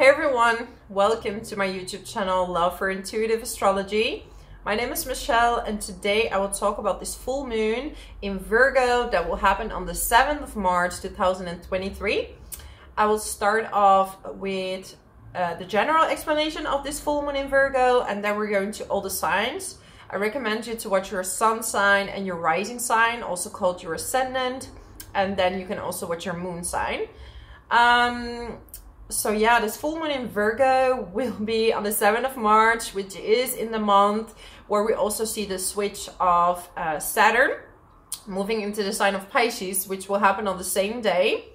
Hey everyone, welcome to my YouTube channel Love for Intuitive Astrology. My name is Michelle and today I will talk about this full moon in Virgo that will happen on the 7th of March 2023. I will start off with uh, the general explanation of this full moon in Virgo and then we're going to all the signs. I recommend you to watch your sun sign and your rising sign, also called your ascendant, and then you can also watch your moon sign. Um, so yeah, this full moon in Virgo will be on the 7th of March, which is in the month where we also see the switch of uh, Saturn moving into the sign of Pisces, which will happen on the same day,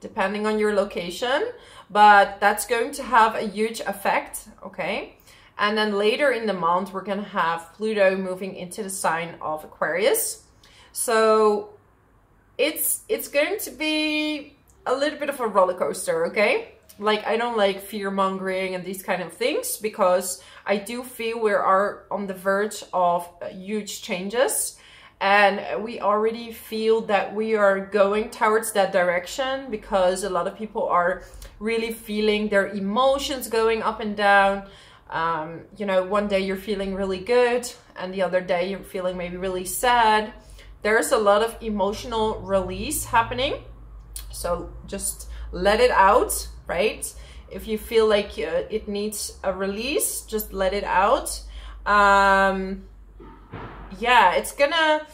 depending on your location. But that's going to have a huge effect, okay? And then later in the month, we're going to have Pluto moving into the sign of Aquarius. So it's it's going to be a little bit of a roller coaster, okay? Like I don't like fear mongering and these kind of things because I do feel we are on the verge of uh, huge changes. And we already feel that we are going towards that direction because a lot of people are really feeling their emotions going up and down. Um, you know one day you're feeling really good and the other day you're feeling maybe really sad. There's a lot of emotional release happening. So just let it out right? If you feel like uh, it needs a release, just let it out. Um, yeah, it's gonna,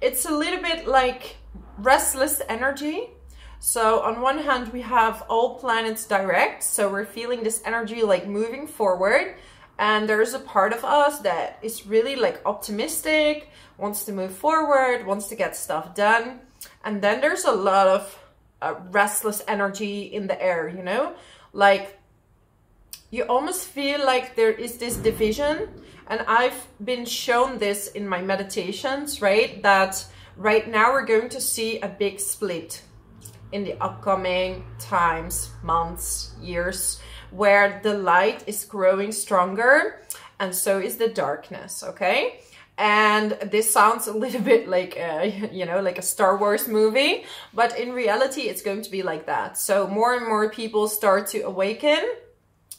it's a little bit like restless energy. So on one hand, we have all planets direct. So we're feeling this energy like moving forward. And there's a part of us that is really like optimistic, wants to move forward, wants to get stuff done. And then there's a lot of uh, restless energy in the air, you know? Like, you almost feel like there is this division. And I've been shown this in my meditations, right? That right now we're going to see a big split in the upcoming times, months, years, where the light is growing stronger and so is the darkness, okay? And this sounds a little bit like a, you know like a star wars movie but in reality it's going to be like that. So more and more people start to awaken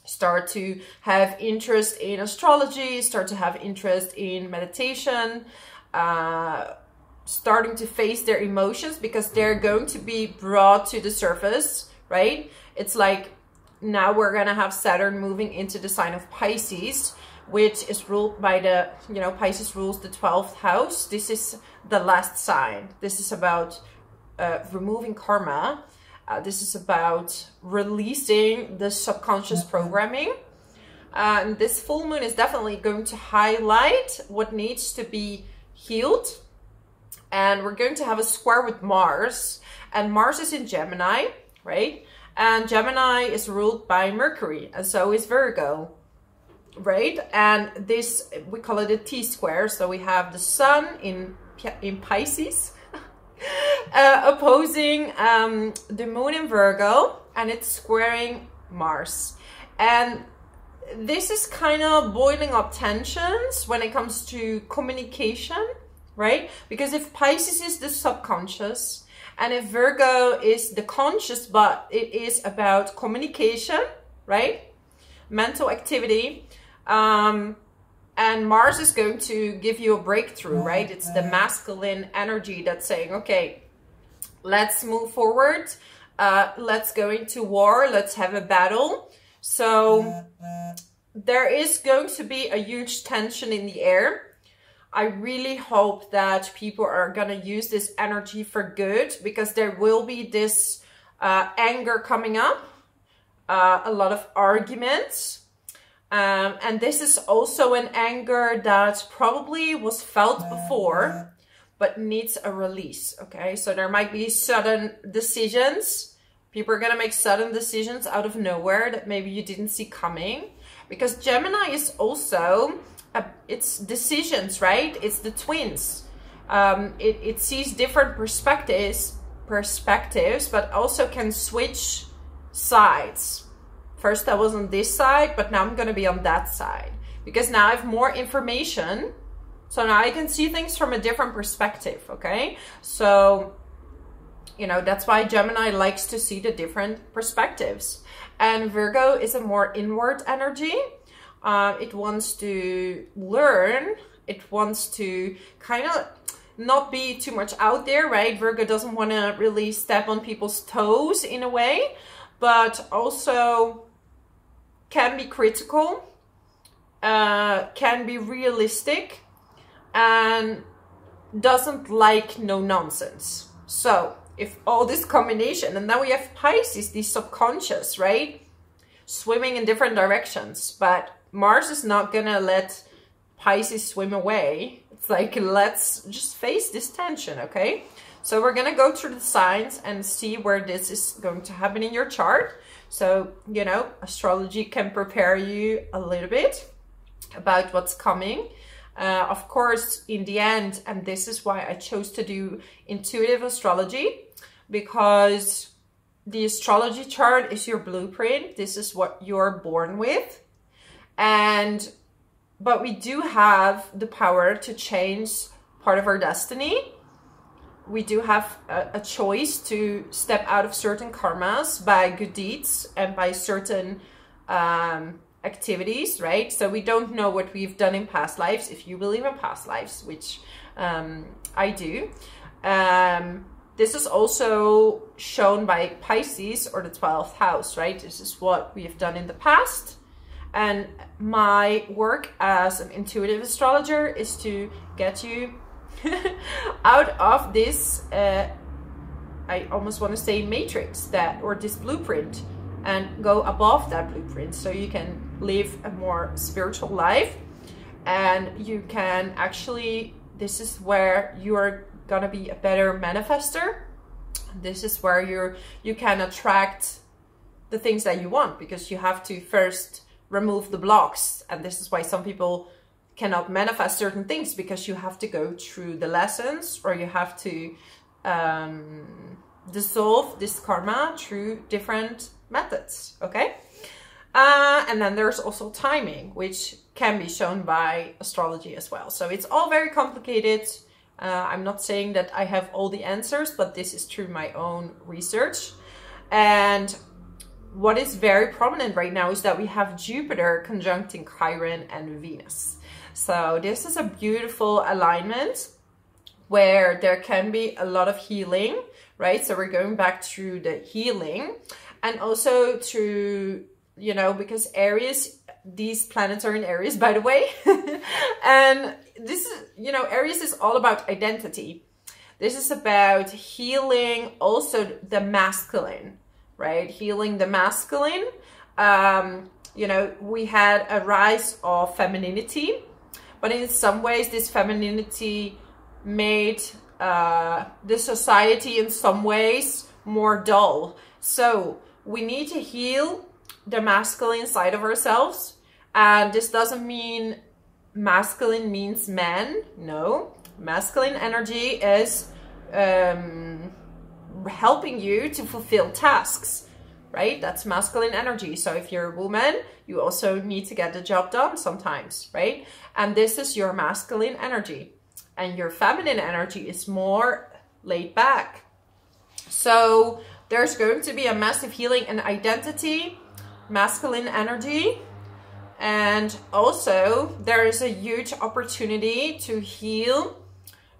start to have interest in astrology start to have interest in meditation uh, starting to face their emotions because they're going to be brought to the surface right? It's like now we're gonna have saturn moving into the sign of pisces which is ruled by the, you know, Pisces rules the 12th house. This is the last sign. This is about uh, removing karma. Uh, this is about releasing the subconscious mm-hmm. programming. And this full moon is definitely going to highlight what needs to be healed. And we're going to have a square with Mars. And Mars is in Gemini, right? And Gemini is ruled by Mercury. And so is Virgo right? And this, we call it a T-square. So we have the sun in, in Pisces uh, opposing um, the moon in Virgo and it's squaring Mars. And this is kind of boiling up tensions when it comes to communication, right? Because if Pisces is the subconscious and if Virgo is the conscious, but it is about communication, right? Mental activity, um, and Mars is going to give you a breakthrough, right? It's the masculine energy that's saying, okay, let's move forward. Uh, let's go into war. Let's have a battle. So there is going to be a huge tension in the air. I really hope that people are going to use this energy for good because there will be this uh, anger coming up, uh, a lot of arguments, um, and this is also an anger that probably was felt before, but needs a release, okay? So there might be sudden decisions. People are going to make sudden decisions out of nowhere that maybe you didn't see coming. Because Gemini is also, a, it's decisions, right? It's the twins. Um, it, it sees different perspectives, perspectives, but also can switch sides First I was on this side, but now I'm going to be on that side. Because now I have more information. So now I can see things from a different perspective, okay? So you know, that's why Gemini likes to see the different perspectives. And Virgo is a more inward energy. Uh, it wants to learn. It wants to kind of not be too much out there, right? Virgo doesn't want to really step on people's toes in a way, but also can be critical, uh, can be realistic, and doesn't like no nonsense. So if all this combination, and then we have Pisces, the subconscious, right? Swimming in different directions, but Mars is not gonna let Pisces swim away. It's like, let's just face this tension, okay? So we're gonna go through the signs and see where this is going to happen in your chart. So, you know, astrology can prepare you a little bit about what's coming. Uh, of course, in the end, and this is why I chose to do intuitive astrology, because the astrology chart is your blueprint. This is what you're born with. And, but we do have the power to change part of our destiny. We do have a, a choice to step out of certain karmas by good deeds and by certain um, activities, right? So we don't know what we've done in past lives, if you believe in past lives, which um, I do. Um, this is also shown by Pisces or the 12th house, right? This is what we have done in the past. And my work as an intuitive astrologer is to get you out of this, uh, I almost want to say matrix that, or this blueprint and go above that blueprint. So you can live a more spiritual life and you can actually this is where you're gonna be a better manifester. This is where you're you can attract the things that you want because you have to first remove the blocks and this is why some people cannot manifest certain things because you have to go through the lessons or you have to um, dissolve this karma through different methods, okay? Uh, and then there's also timing, which can be shown by astrology as well. So it's all very complicated. Uh, I'm not saying that I have all the answers, but this is through my own research. And what is very prominent right now is that we have Jupiter conjuncting Chiron and Venus. So this is a beautiful alignment where there can be a lot of healing, right? So we're going back through the healing and also to, you know, because Aries, these planets are in Aries, by the way. and this is, you know, Aries is all about identity. This is about healing also the masculine, right? Healing the masculine. Um, you know, we had a rise of femininity, but in some ways this femininity made uh, the society in some ways more dull. So we need to heal the masculine side of ourselves. And this doesn't mean masculine means men. No, masculine energy is um, helping you to fulfill tasks, right? That's masculine energy. So if you're a woman, you also need to get the job done sometimes, right? And this is your masculine energy. And your feminine energy is more laid back. So there's going to be a massive healing and identity, masculine energy. And also there is a huge opportunity to heal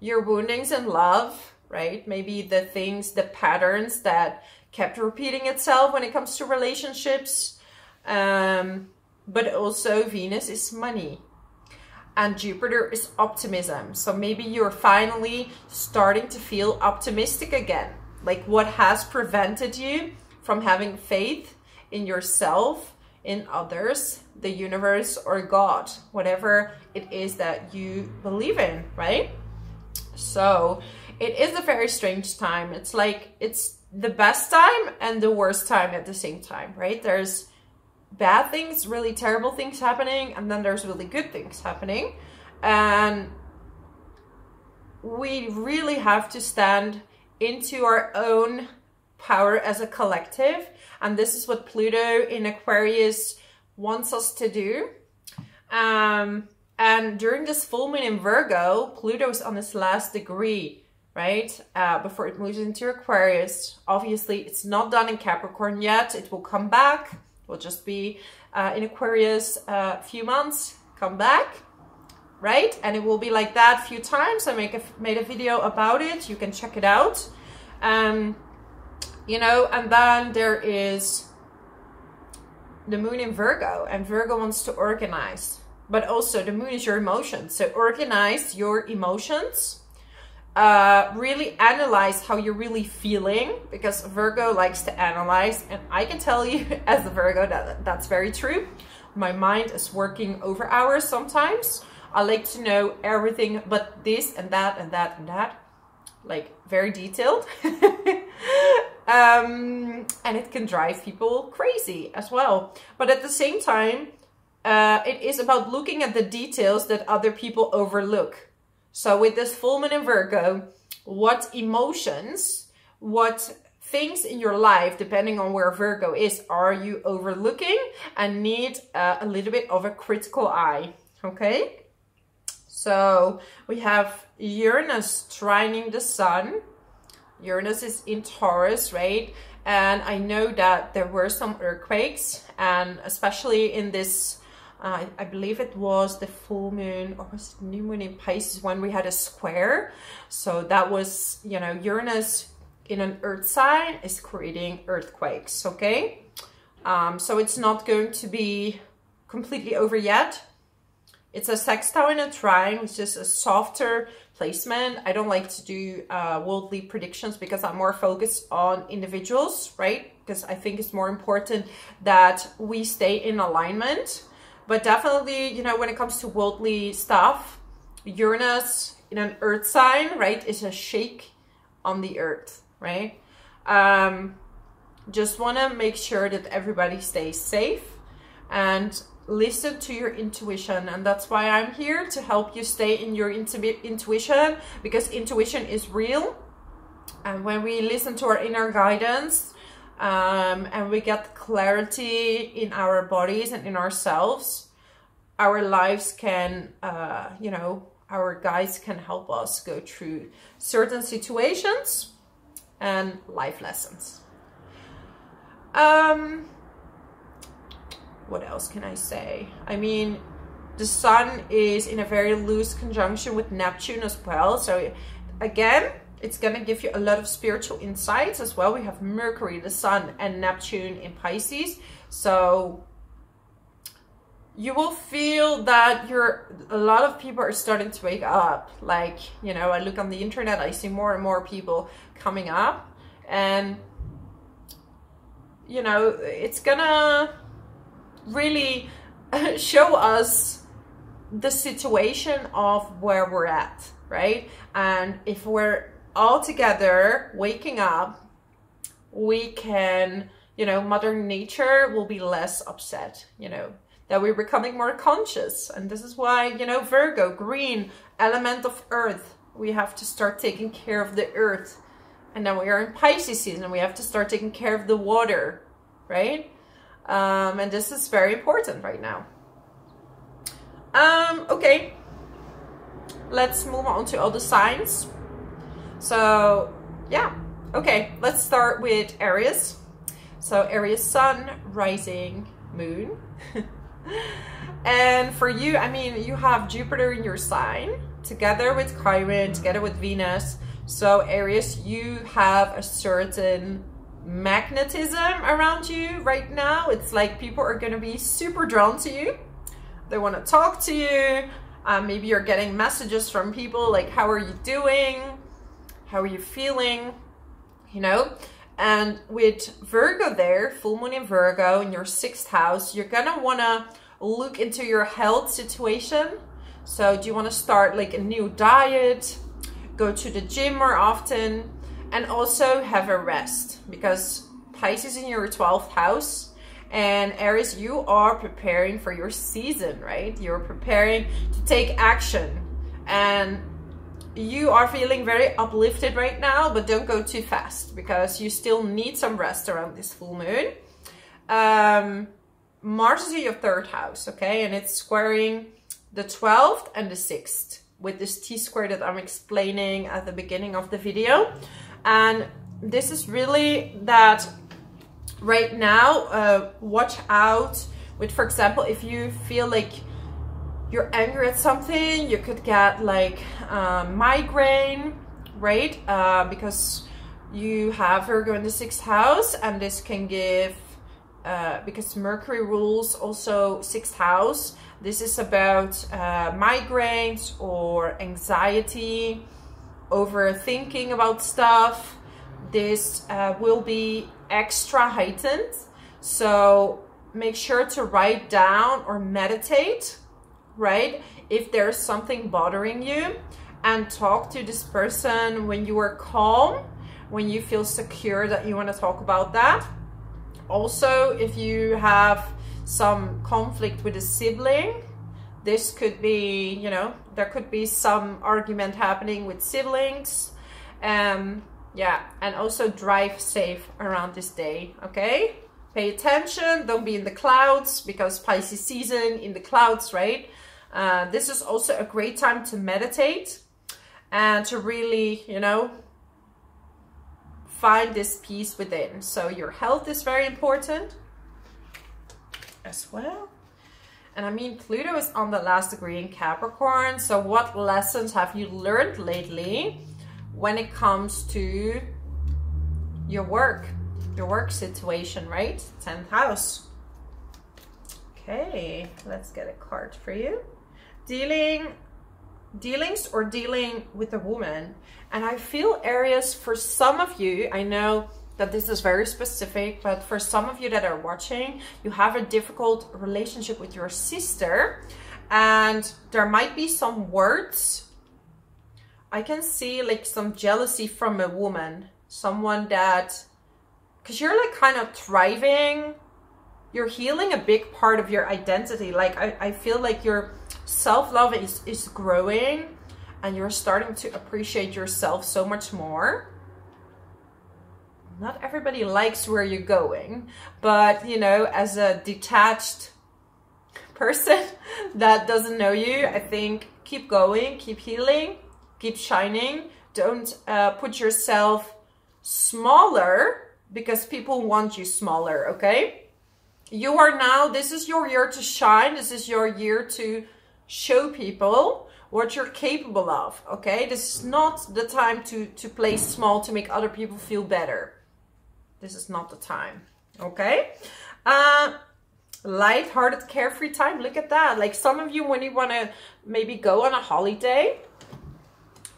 your woundings in love, right? Maybe the things, the patterns that kept repeating itself when it comes to relationships. Um, but also Venus is money and Jupiter is optimism. So maybe you're finally starting to feel optimistic again like what has prevented you from having faith in yourself, in others, the universe, or God, whatever it is that you believe in, right? So it is a very strange time. It's like it's the best time and the worst time at the same time, right? There's bad things, really terrible things happening, and then there's really good things happening. And we really have to stand into our own power as a collective. And this is what Pluto in Aquarius wants us to do. Um, and during this full moon in Virgo, Pluto is on its last degree right? Uh, before it moves into Aquarius. Obviously, it's not done in Capricorn yet. It will come back. It will just be uh, in Aquarius a uh, few months, come back, right? And it will be like that a few times. I make a, made a video about it. You can check it out. Um, you know, and then there is the moon in Virgo and Virgo wants to organize, but also the moon is your emotions. So organize your emotions uh, really analyze how you're really feeling because Virgo likes to analyze and I can tell you as a Virgo that that's very true. My mind is working over hours sometimes. I like to know everything but this and that and that and that like very detailed um, and it can drive people crazy as well but at the same time uh, it is about looking at the details that other people overlook so with this full moon in Virgo, what emotions, what things in your life, depending on where Virgo is, are you overlooking and need uh, a little bit of a critical eye, okay? So we have Uranus trining the sun. Uranus is in Taurus, right? And I know that there were some earthquakes and especially in this uh, I believe it was the full moon or was it new moon in Pisces when we had a square. So that was, you know, Uranus in an earth sign is creating earthquakes, okay? Um, so it's not going to be completely over yet. It's a sextile and a trine, which is a softer placement. I don't like to do uh, worldly predictions because I'm more focused on individuals, right? Because I think it's more important that we stay in alignment but definitely, you know, when it comes to worldly stuff, Uranus in an earth sign, right, is a shake on the earth, right? Um, just want to make sure that everybody stays safe and listen to your intuition and that's why i'm here to help you stay in your intu intuition because intuition is real and when we listen to our inner guidance um, and we get clarity in our bodies and in ourselves, our lives can, uh, you know, our guides can help us go through certain situations and life lessons. Um, what else can I say? I mean, the sun is in a very loose conjunction with Neptune as well. So again, it's going to give you a lot of spiritual insights as well. We have Mercury, the Sun, and Neptune in Pisces. So you will feel that you're a lot of people are starting to wake up. Like, you know, I look on the internet, I see more and more people coming up and you know, it's gonna really show us the situation of where we're at, right? And if we're all together waking up, we can, you know, Mother Nature will be less upset, you know, that we're becoming more conscious. And this is why, you know, Virgo, green, element of earth, we have to start taking care of the earth. And then we are in Pisces season, we have to start taking care of the water, right? Um, and this is very important right now. Um, okay, let's move on to all the signs. So yeah, okay, let's start with Aries. So Aries sun, rising, moon. and for you, I mean, you have Jupiter in your sign together with Chiron, together with Venus. So Aries, you have a certain magnetism around you right now. It's like people are going to be super drawn to you. They want to talk to you. Um, maybe you're getting messages from people like, how are you doing? How are you feeling? You know? And with Virgo there, full moon in Virgo in your sixth house, you're gonna wanna look into your health situation. So do you wanna start like a new diet, go to the gym more often, and also have a rest because Pisces in your 12th house and Aries, you are preparing for your season, right? You're preparing to take action and you are feeling very uplifted right now, but don't go too fast because you still need some rest around this full moon. Um, Mars is in your third house, okay? And it's squaring the 12th and the 6th. with this T-square that I'm explaining at the beginning of the video. And this is really that right now, uh, watch out with, for example, if you feel like you're angry at something, you could get like uh, migraine, right? Uh, because you have Virgo in the sixth house and this can give, uh, because Mercury rules also sixth house, this is about uh, migraines or anxiety, overthinking about stuff. This uh, will be extra heightened. So make sure to write down or meditate, right? If there's something bothering you and talk to this person when you are calm, when you feel secure that you want to talk about that. Also, if you have some conflict with a sibling, this could be, you know, there could be some argument happening with siblings. Um, yeah, and also drive safe around this day, okay? Pay attention, don't be in the clouds because Pisces season in the clouds, right? Uh, this is also a great time to meditate and to really, you know, find this peace within. So your health is very important as well. And I mean, Pluto is on the last degree in Capricorn. So what lessons have you learned lately? when it comes to your work, your work situation, right? 10th house. Okay, let's get a card for you. Dealing, dealings or dealing with a woman. And I feel Aries for some of you, I know that this is very specific, but for some of you that are watching, you have a difficult relationship with your sister and there might be some words I can see like some jealousy from a woman, someone that, because you're like kind of thriving, you're healing a big part of your identity. Like I, I feel like your self-love is, is growing and you're starting to appreciate yourself so much more. Not everybody likes where you're going, but you know, as a detached person that doesn't know you, I think keep going, keep healing keep shining. Don't uh, put yourself smaller because people want you smaller, okay? You are now, this is your year to shine. This is your year to show people what you're capable of, okay? This is not the time to, to play small to make other people feel better. This is not the time, okay? Uh, light-hearted, carefree time. Look at that. Like some of you, when you want to maybe go on a holiday,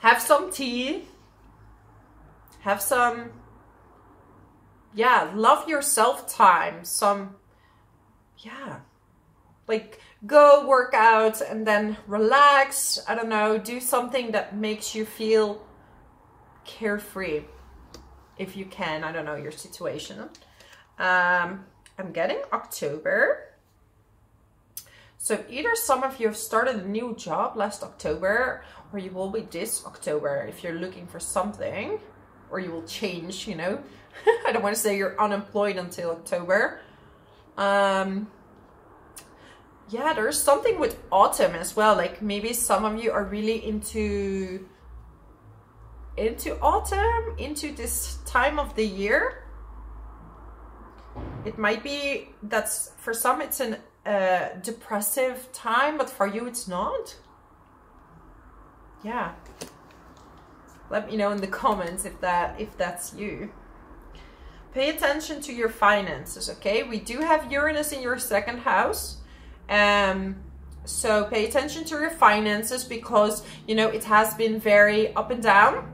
have some tea, have some, yeah, love yourself time, some, yeah, like go work out and then relax. I don't know, do something that makes you feel carefree if you can. I don't know your situation. Um, I'm getting October. So either some of you have started a new job last October or you will be this October if you're looking for something or you will change, you know. I don't want to say you're unemployed until October. Um, yeah, there's something with autumn as well. Like maybe some of you are really into into autumn, into this time of the year. It might be that's for some it's an uh, depressive time, but for you it's not yeah let me know in the comments if that if that's you pay attention to your finances okay we do have uranus in your second house um so pay attention to your finances because you know it has been very up and down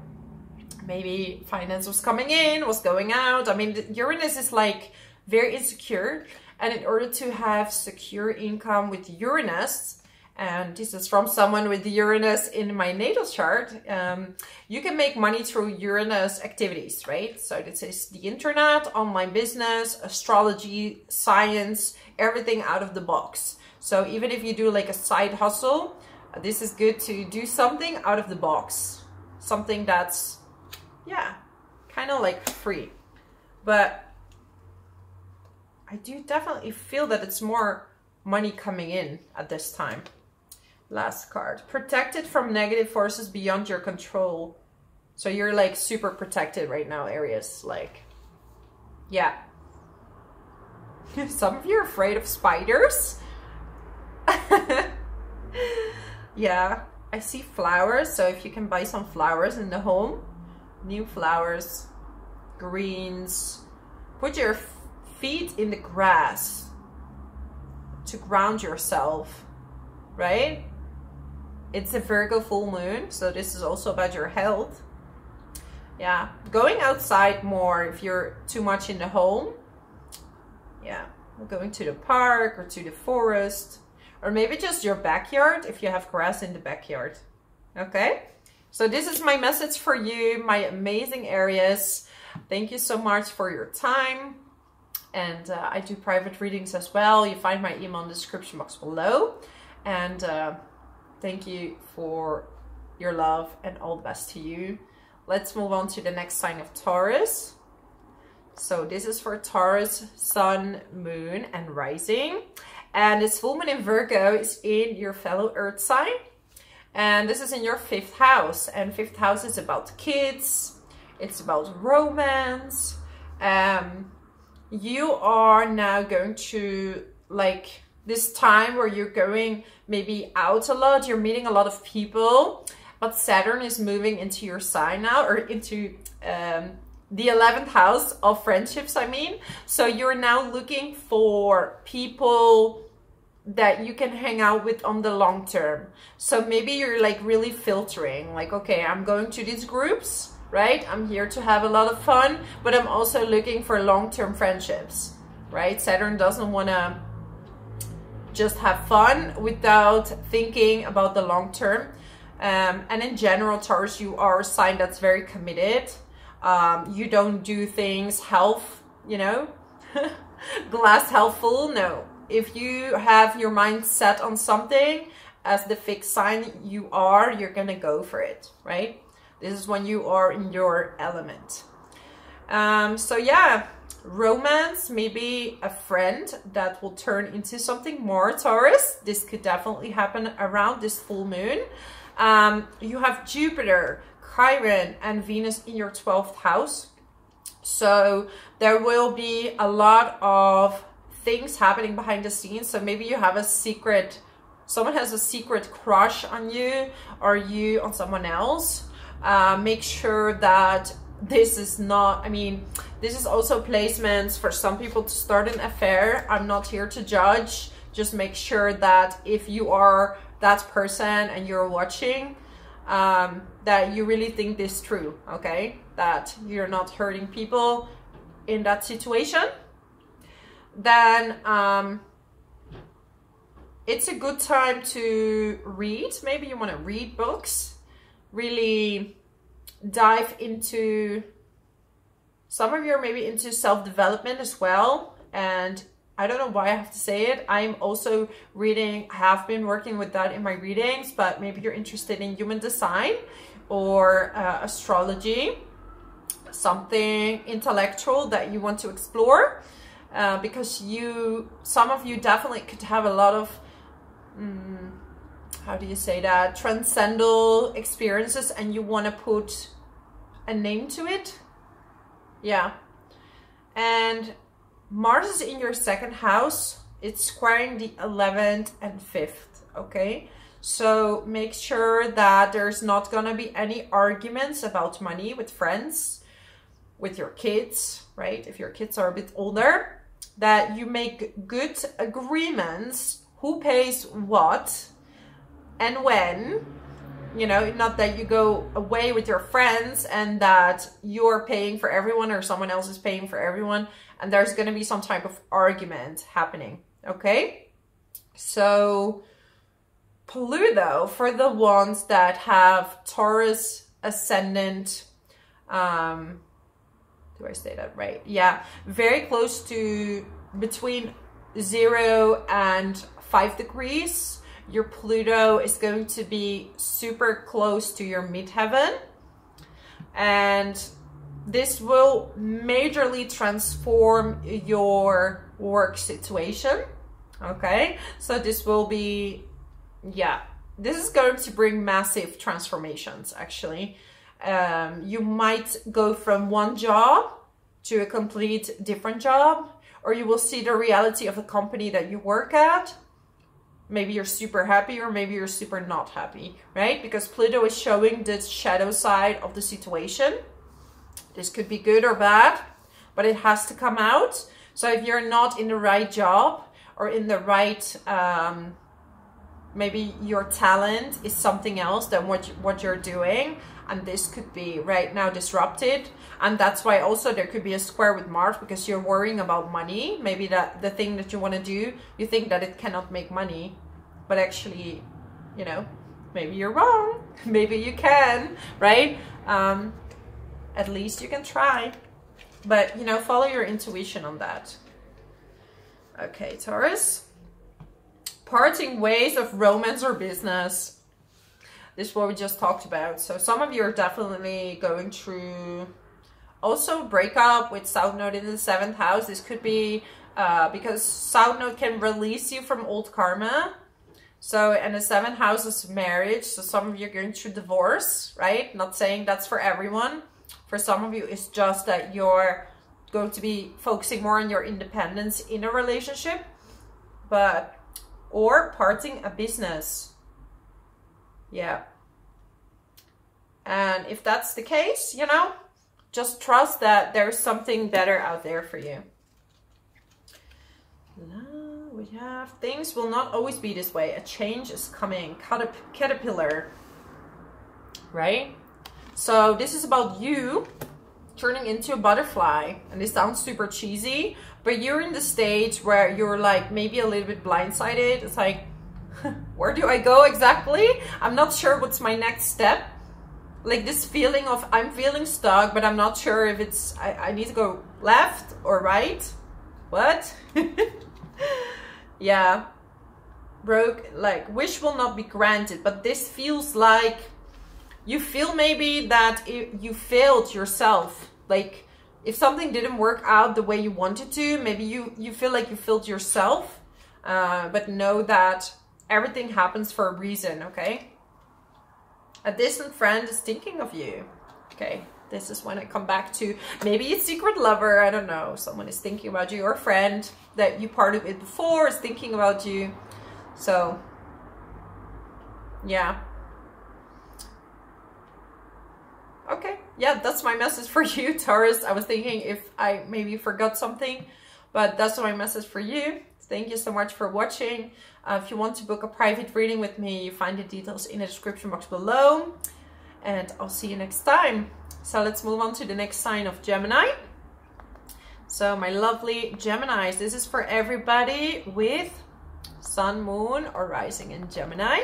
maybe finance was coming in was going out i mean uranus is like very insecure and in order to have secure income with uranus and this is from someone with Uranus in my natal chart, um, you can make money through Uranus activities, right? So this is the internet, online business, astrology, science, everything out of the box. So even if you do like a side hustle, this is good to do something out of the box. Something that's, yeah, kind of like free. But I do definitely feel that it's more money coming in at this time last card. Protected from negative forces beyond your control. So you're like super protected right now, Aries. Like, yeah. Some of you are afraid of spiders. yeah, I see flowers. So if you can buy some flowers in the home, new flowers, greens, put your feet in the grass to ground yourself, right? It's a Virgo full moon, so this is also about your health. Yeah, going outside more if you're too much in the home. Yeah, going to the park or to the forest or maybe just your backyard if you have grass in the backyard. Okay, so this is my message for you, my amazing Aries. Thank you so much for your time. And uh, I do private readings as well. You find my email in the description box below. And uh, thank you for your love and all the best to you. Let's move on to the next sign of Taurus. So this is for Taurus, Sun, Moon, and Rising. And this moon in Virgo is in your fellow Earth sign. And this is in your fifth house. And fifth house is about kids. It's about romance. Um, you are now going to like this time where you're going maybe out a lot. You're meeting a lot of people. But Saturn is moving into your sign now or into um, the 11th house of friendships, I mean. So you're now looking for people that you can hang out with on the long term. So maybe you're like really filtering, like, okay, I'm going to these groups, right? I'm here to have a lot of fun, but I'm also looking for long term friendships, right? Saturn doesn't want to just have fun without thinking about the long term. Um, and in general, Taurus, you are a sign that's very committed. Um, you don't do things health, you know, glass half full. No, if you have your mind set on something as the fixed sign you are, you're gonna go for it, right? This is when you are in your element. Um, so yeah, romance, maybe a friend that will turn into something more Taurus. This could definitely happen around this full moon. Um, you have Jupiter, Chiron, and Venus in your 12th house. So there will be a lot of things happening behind the scenes. So maybe you have a secret, someone has a secret crush on you or you on someone else. Uh, make sure that this is not, I mean, this is also placements for some people to start an affair. I'm not here to judge. Just make sure that if you are that person and you're watching, um, that you really think this true, okay? That you're not hurting people in that situation then um, it's a good time to read. Maybe you want to read books, really dive into, some of you are maybe into self-development as well. And I don't know why I have to say it. I'm also reading, have been working with that in my readings, but maybe you're interested in human design or uh, astrology, something intellectual that you want to explore uh, because you, some of you definitely could have a lot of, um, how do you say that, transcendental experiences and you want to put a name to it. Yeah. And Mars is in your second house. It's squaring the 11th and 5th, okay? So make sure that there's not going to be any arguments about money with friends, with your kids, right? If your kids are a bit older that you make good agreements who pays what and when you know not that you go away with your friends and that you're paying for everyone or someone else is paying for everyone and there's going to be some type of argument happening okay? So pluto for the ones that have taurus ascendant um do I right? Yeah, very close to between zero and five degrees. Your Pluto is going to be super close to your midheaven. And this will majorly transform your work situation. Okay, so this will be, yeah, this is going to bring massive transformations actually. Um, you might go from one job to a complete different job, or you will see the reality of the company that you work at. Maybe you're super happy, or maybe you're super not happy, right? Because Pluto is showing the shadow side of the situation. This could be good or bad, but it has to come out. So if you're not in the right job or in the right um, maybe your talent is something else than what you, what you're doing and this could be right now disrupted. And that's why also there could be a square with Mars because you're worrying about money. Maybe that the thing that you want to do you think that it cannot make money but actually you know maybe you're wrong. Maybe you can right? Um, at least you can try. But you know follow your intuition on that. Okay Taurus parting ways of romance or business. This is what we just talked about. So some of you are definitely going through also breakup with South Node in the seventh house. This could be uh, because South Node can release you from old karma. So, and the seventh house is marriage. So some of you are going through divorce, right? Not saying that's for everyone. For some of you, it's just that you're going to be focusing more on your independence in a relationship. But or parting a business. Yeah. And if that's the case, you know, just trust that there's something better out there for you. We have things will not always be this way. A change is coming. Caterp caterpillar. Right? So this is about you turning into a butterfly. And this sounds super cheesy, but you're in the stage where you're like maybe a little bit blindsided. It's like, where do I go exactly? I'm not sure what's my next step. Like this feeling of I'm feeling stuck, but I'm not sure if it's, I, I need to go left or right. What? yeah. Broke, like wish will not be granted, but this feels like you feel maybe that it, you failed yourself. Like if something didn't work out the way you wanted to, maybe you, you feel like you failed yourself, uh, but know that everything happens for a reason, okay? A distant friend is thinking of you. Okay, this is when I come back to maybe a secret lover, I don't know. Someone is thinking about you or a friend that you parted with before is thinking about you. So, yeah. Okay yeah, that's my message for you, Taurus. I was thinking if I maybe forgot something, but that's my message for you. Thank you so much for watching. Uh, if you want to book a private reading with me, you find the details in the description box below. And I'll see you next time. So let's move on to the next sign of Gemini. So my lovely Geminis, this is for everybody with Sun, Moon, or Rising in Gemini.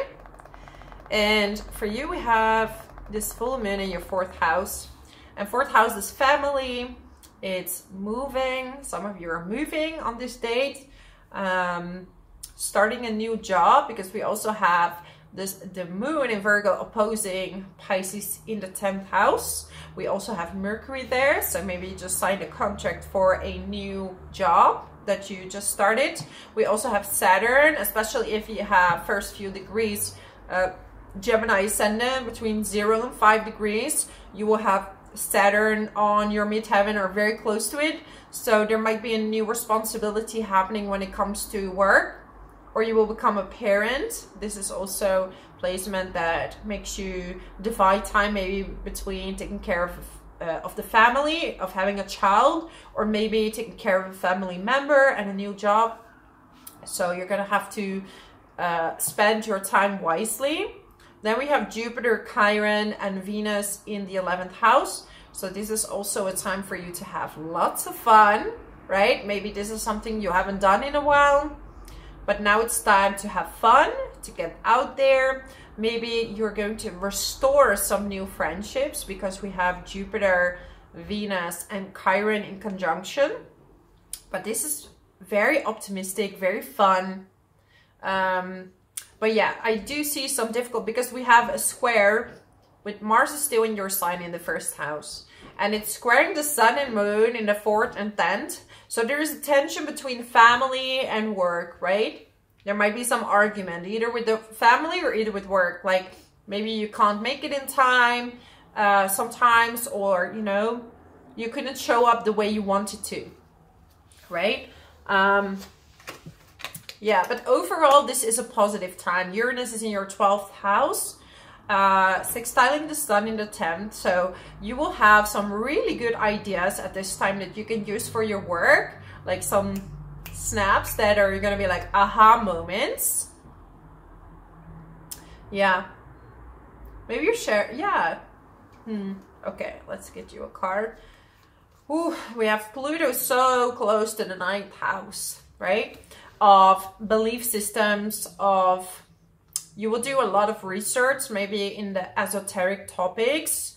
And for you, we have this full moon in your fourth house. And fourth house is family. It's moving. Some of you are moving on this date. Um, starting a new job because we also have this the moon in Virgo opposing Pisces in the 10th house. We also have Mercury there. So maybe you just signed a contract for a new job that you just started. We also have Saturn, especially if you have first few degrees uh, Gemini ascendant between 0 and 5 degrees. You will have Saturn on your midheaven or very close to it. So there might be a new responsibility happening when it comes to work or you will become a parent. This is also placement that makes you divide time maybe between taking care of uh, of the family, of having a child, or maybe taking care of a family member and a new job. So you're gonna have to uh, spend your time wisely. Then we have Jupiter, Chiron, and Venus in the 11th house. So this is also a time for you to have lots of fun, right? Maybe this is something you haven't done in a while, but now it's time to have fun, to get out there. Maybe you're going to restore some new friendships because we have Jupiter, Venus, and Chiron in conjunction. But this is very optimistic, very fun. Um, but yeah, I do see some difficult because we have a square with Mars is still in your sign in the first house. And it's squaring the sun and moon in the fourth and tenth. So there is a tension between family and work, right? There might be some argument, either with the family or either with work. Like maybe you can't make it in time uh, sometimes, or you know, you couldn't show up the way you wanted to, right? Um, yeah, but overall, this is a positive time. Uranus is in your 12th house, uh, sextiling the sun in the 10th. So you will have some really good ideas at this time that you can use for your work, like some snaps that are to be like aha moments. Yeah. Maybe you share. Yeah. Hmm. Okay, let's get you a card. Ooh, we have Pluto so close to the ninth house, right? Of belief systems, of you will do a lot of research, maybe in the esoteric topics.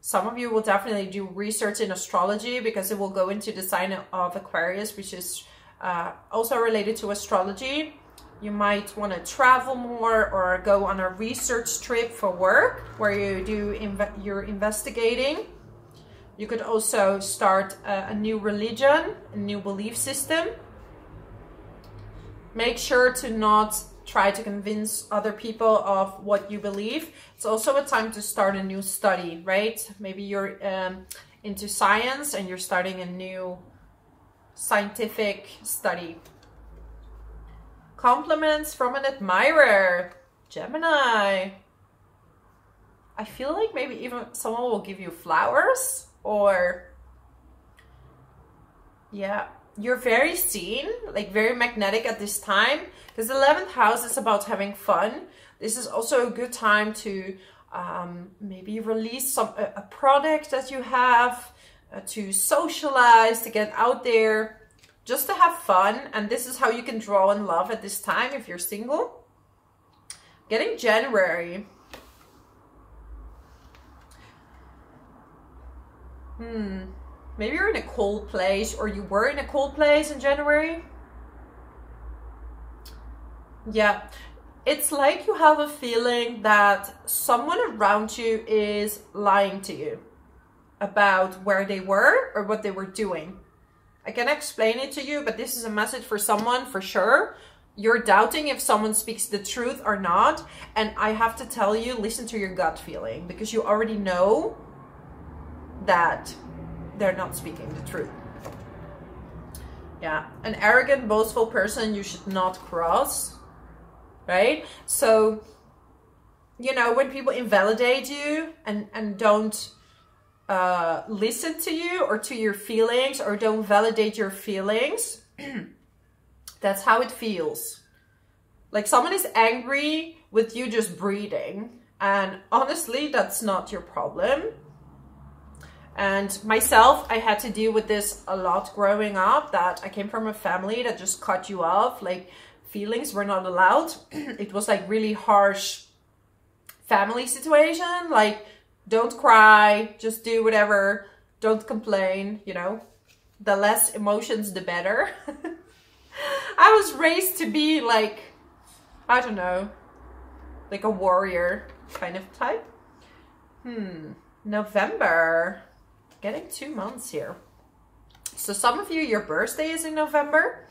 Some of you will definitely do research in astrology because it will go into the sign of Aquarius, which is uh, also related to astrology. You might want to travel more or go on a research trip for work where you do inv you're investigating. You could also start a, a new religion, a new belief system. Make sure to not try to convince other people of what you believe. It's also a time to start a new study, right? Maybe you're um, into science and you're starting a new scientific study. Compliments from an admirer. Gemini. I feel like maybe even someone will give you flowers or yeah, you're very seen, like very magnetic at this time because the 11th house is about having fun. This is also a good time to um, maybe release some a, a product that you have, uh, to socialize, to get out there, just to have fun. And this is how you can draw in love at this time if you're single. Getting January. Hmm. Maybe you're in a cold place or you were in a cold place in January. Yeah. It's like you have a feeling that someone around you is lying to you about where they were or what they were doing. I can explain it to you, but this is a message for someone for sure. You're doubting if someone speaks the truth or not. And I have to tell you, listen to your gut feeling because you already know that they're not speaking the truth. Yeah, an arrogant, boastful person you should not cross, right? So, you know, when people invalidate you and, and don't uh, listen to you or to your feelings or don't validate your feelings, that's how it feels. Like someone is angry with you just breathing. And honestly, that's not your problem. And myself, I had to deal with this a lot growing up that I came from a family that just cut you off. Like feelings were not allowed. it was like really harsh family situation. Like don't cry, just do whatever. Don't complain, you know. The less emotions, the better. I was raised to be like, I don't know, like a warrior kind of type. Hmm, November getting two months here. So some of you, your birthday is in November,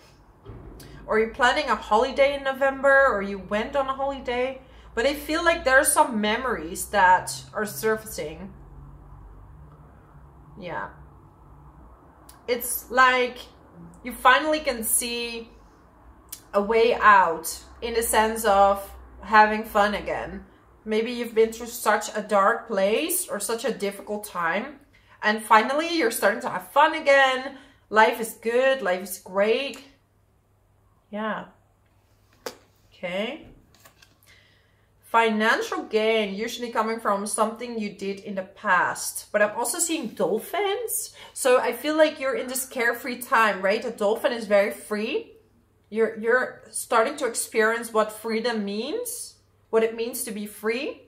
or you're planning a holiday in November, or you went on a holiday. But I feel like there are some memories that are surfacing. Yeah. It's like you finally can see a way out in the sense of having fun again. Maybe you've been through such a dark place or such a difficult time and finally, you're starting to have fun again. Life is good. Life is great. Yeah. Okay. Financial gain, usually coming from something you did in the past. But I'm also seeing dolphins. So I feel like you're in this carefree time, right? A dolphin is very free. You're, you're starting to experience what freedom means, what it means to be free.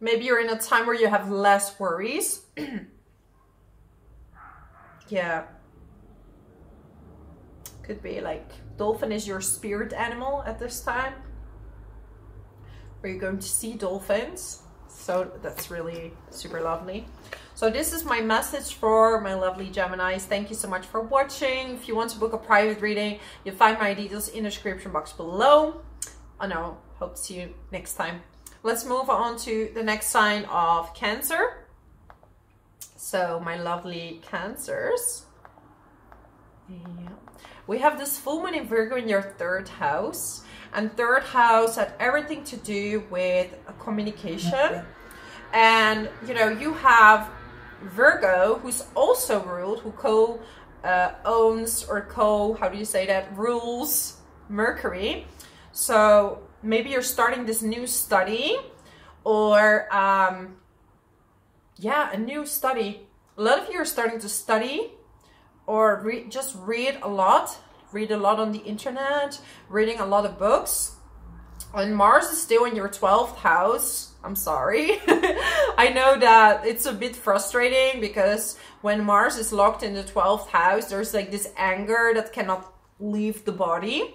Maybe you're in a time where you have less worries. yeah. Could be like dolphin is your spirit animal at this time. Are you going to see dolphins. So that's really super lovely. So this is my message for my lovely Geminis. Thank you so much for watching. If you want to book a private reading, you'll find my details in the description box below. Oh, and I hope to see you next time. Let's move on to the next sign of Cancer. So my lovely Cancers. Yeah. We have this full moon in Virgo in your third house. And third house had everything to do with communication. And, you know, you have Virgo, who's also ruled, who co uh, owns or co, how do you say that, rules Mercury. So maybe you're starting this new study or, um, yeah, a new study. A lot of you are starting to study or re just read a lot, read a lot on the internet, reading a lot of books. And Mars is still in your 12th house. I'm sorry. I know that it's a bit frustrating because when Mars is locked in the 12th house, there's like this anger that cannot leave the body.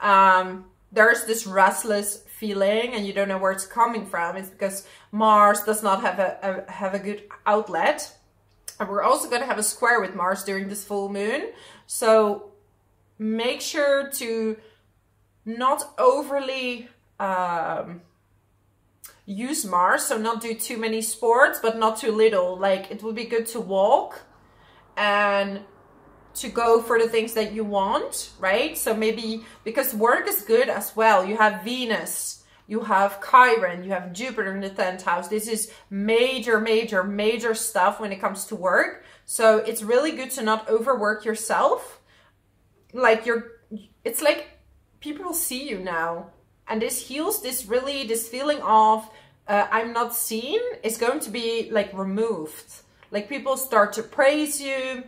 Um, there's this restless feeling and you don't know where it's coming from. It's because Mars does not have a, a have a good outlet. And we're also going to have a square with Mars during this full moon. So make sure to not overly um, use Mars. So not do too many sports, but not too little. Like it would be good to walk and to go for the things that you want, right? So maybe because work is good as well. You have Venus you have Chiron, you have Jupiter in the 10th house. This is major, major, major stuff when it comes to work. So it's really good to not overwork yourself. Like you're, it's like people see you now. And this heals this really, this feeling of uh, I'm not seen is going to be like removed. Like people start to praise you.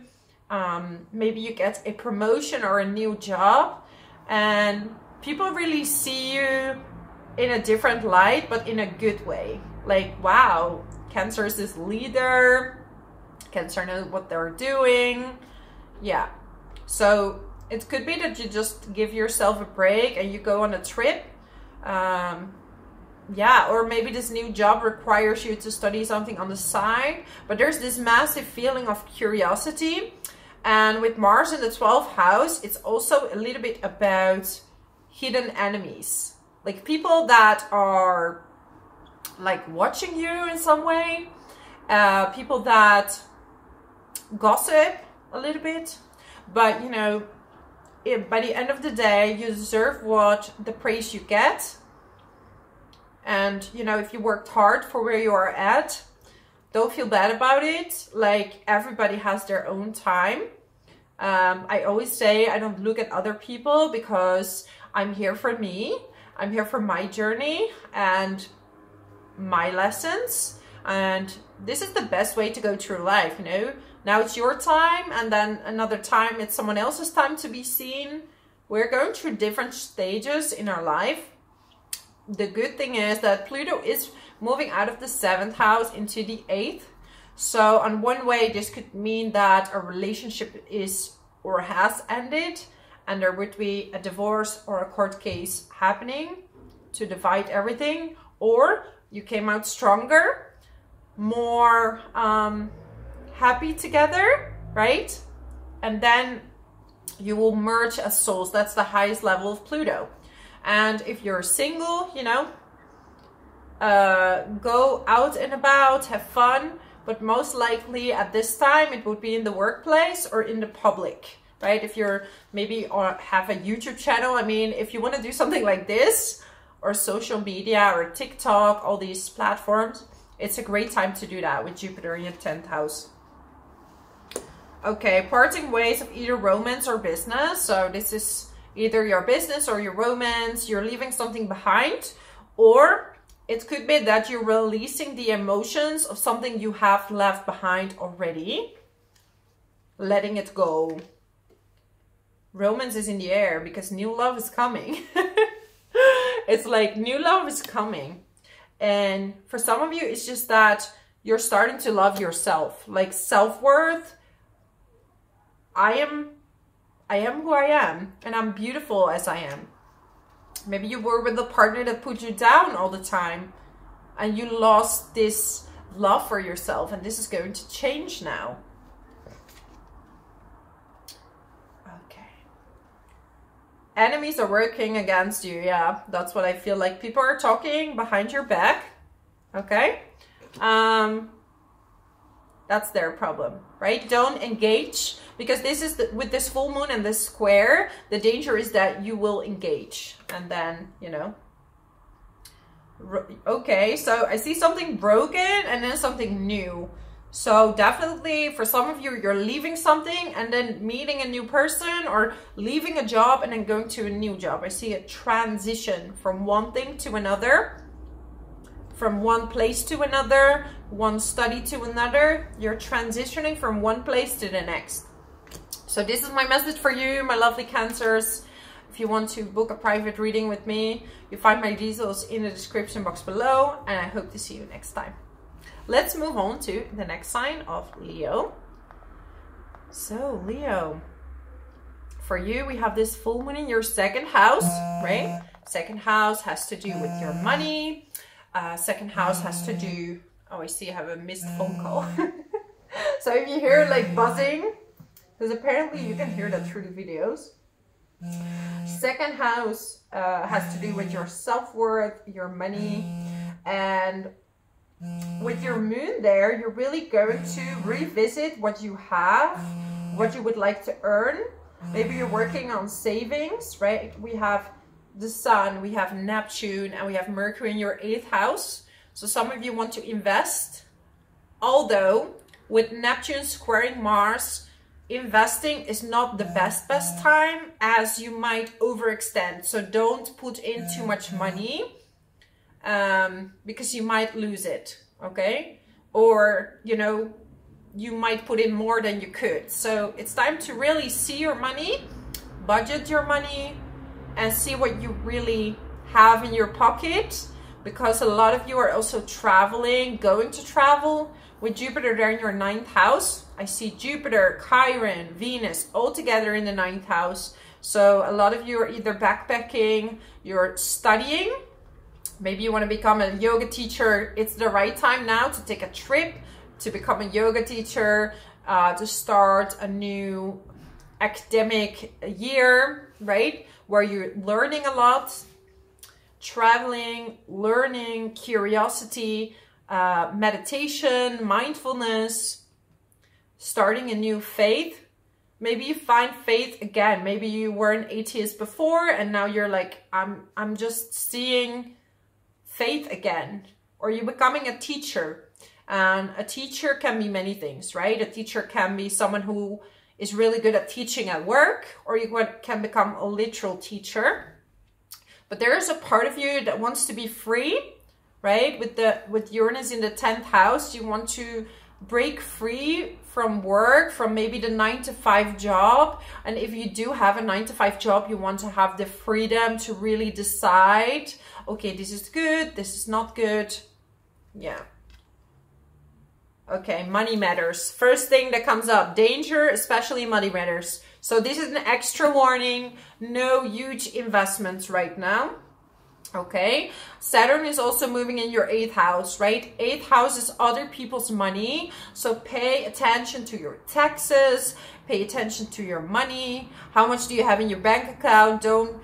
Um, maybe you get a promotion or a new job and people really see you in a different light, but in a good way. Like, wow, Cancer is this leader. Cancer knows what they're doing. Yeah. So it could be that you just give yourself a break and you go on a trip. Um, yeah, or maybe this new job requires you to study something on the side. But there's this massive feeling of curiosity. And with Mars in the 12th house, it's also a little bit about hidden enemies like people that are like watching you in some way uh, people that gossip a little bit but you know by the end of the day you deserve what the praise you get. And you know if you worked hard for where you are at don't feel bad about it. Like everybody has their own time. Um, i always say i don't look at other people because i'm here for me I'm here for my journey and my lessons. And this is the best way to go through life, you know? Now it's your time and then another time it's someone else's time to be seen. We're going through different stages in our life. The good thing is that Pluto is moving out of the seventh house into the eighth. So on one way, this could mean that a relationship is or has ended and there would be a divorce or a court case happening to divide everything or you came out stronger more um, happy together right? And then you will merge as souls. That's the highest level of pluto. And if you're single you know uh, go out and about have fun but most likely at this time it would be in the workplace or in the public right? If you're maybe or have a YouTube channel, I mean, if you want to do something like this or social media or TikTok, all these platforms, it's a great time to do that with Jupiter in your 10th house. Okay, parting ways of either romance or business. So this is either your business or your romance, you're leaving something behind, or it could be that you're releasing the emotions of something you have left behind already, letting it go romance is in the air because new love is coming. it's like new love is coming. And for some of you, it's just that you're starting to love yourself. Like self-worth. I am I am who I am and I'm beautiful as I am. Maybe you were with a partner that put you down all the time. and you lost this love for yourself and this is going to change now. Okay. Enemies are working against you. Yeah, that's what I feel like. People are talking behind your back. Okay. Um, that's their problem, right? Don't engage because this is the, with this full moon and this square, the danger is that you will engage and then, you know, okay, so I see something broken and then something new. So definitely for some of you, you're leaving something and then meeting a new person or leaving a job and then going to a new job. I see a transition from one thing to another from one place to another, one study to another. You're transitioning from one place to the next. So this is my message for you, my lovely cancers. If you want to book a private reading with me, you find my details in the description box below and I hope to see you next time. Let's move on to the next sign of Leo. So Leo, for you, we have this full moon in your second house, right? Second house has to do with your money, uh, second house has to do, oh, I see I have a missed phone call. so if you hear like buzzing, because apparently you can hear that through the videos. Second house uh, has to do with your self-worth, your money, and with your moon there, you're really going to revisit what you have, what you would like to earn. Maybe you're working on savings, right? We have the sun, we have Neptune, and we have Mercury in your eighth house. So some of you want to invest. Although with Neptune squaring Mars, investing is not the best best time as you might overextend. So don't put in too much money um, because you might lose it, okay? Or, you know, you might put in more than you could. So it's time to really see your money, budget your money, and see what you really have in your pocket because a lot of you are also traveling, going to travel with Jupiter there in your ninth house. I see Jupiter, Chiron, Venus all together in the ninth house. So a lot of you are either backpacking, you're studying, maybe you want to become a yoga teacher. It's the right time now to take a trip to become a yoga teacher, uh, to start a new academic year, right? where you're learning a lot, traveling, learning, curiosity, uh, meditation, mindfulness, starting a new faith. Maybe you find faith again. Maybe you were an atheist before and now you're like, I'm, I'm just seeing faith again. Or you're becoming a teacher. And a teacher can be many things, right? A teacher can be someone who is really good at teaching at work or you can become a literal teacher. But there is a part of you that wants to be free, right? With the with Uranus in the 10th house, you want to break free from work, from maybe the 9 to 5 job. And if you do have a 9 to 5 job, you want to have the freedom to really decide, okay, this is good, this is not good. Yeah. Okay, money matters. First thing that comes up, danger, especially money matters. So this is an extra warning. No huge investments right now. Okay, Saturn is also moving in your eighth house, right? Eighth house is other people's money. So pay attention to your taxes, pay attention to your money. How much do you have in your bank account? Don't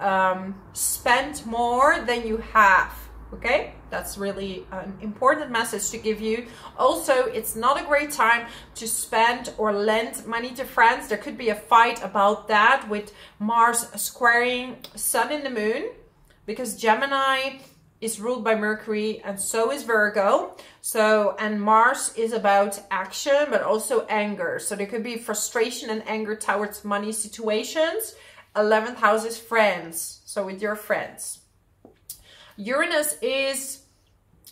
um, spend more than you have okay? That's really an important message to give you. Also it's not a great time to spend or lend money to friends. There could be a fight about that with mars squaring sun in the moon because gemini is ruled by mercury and so is virgo. So and mars is about action but also anger. So there could be frustration and anger towards money situations 11th house is friends so with your friends Uranus is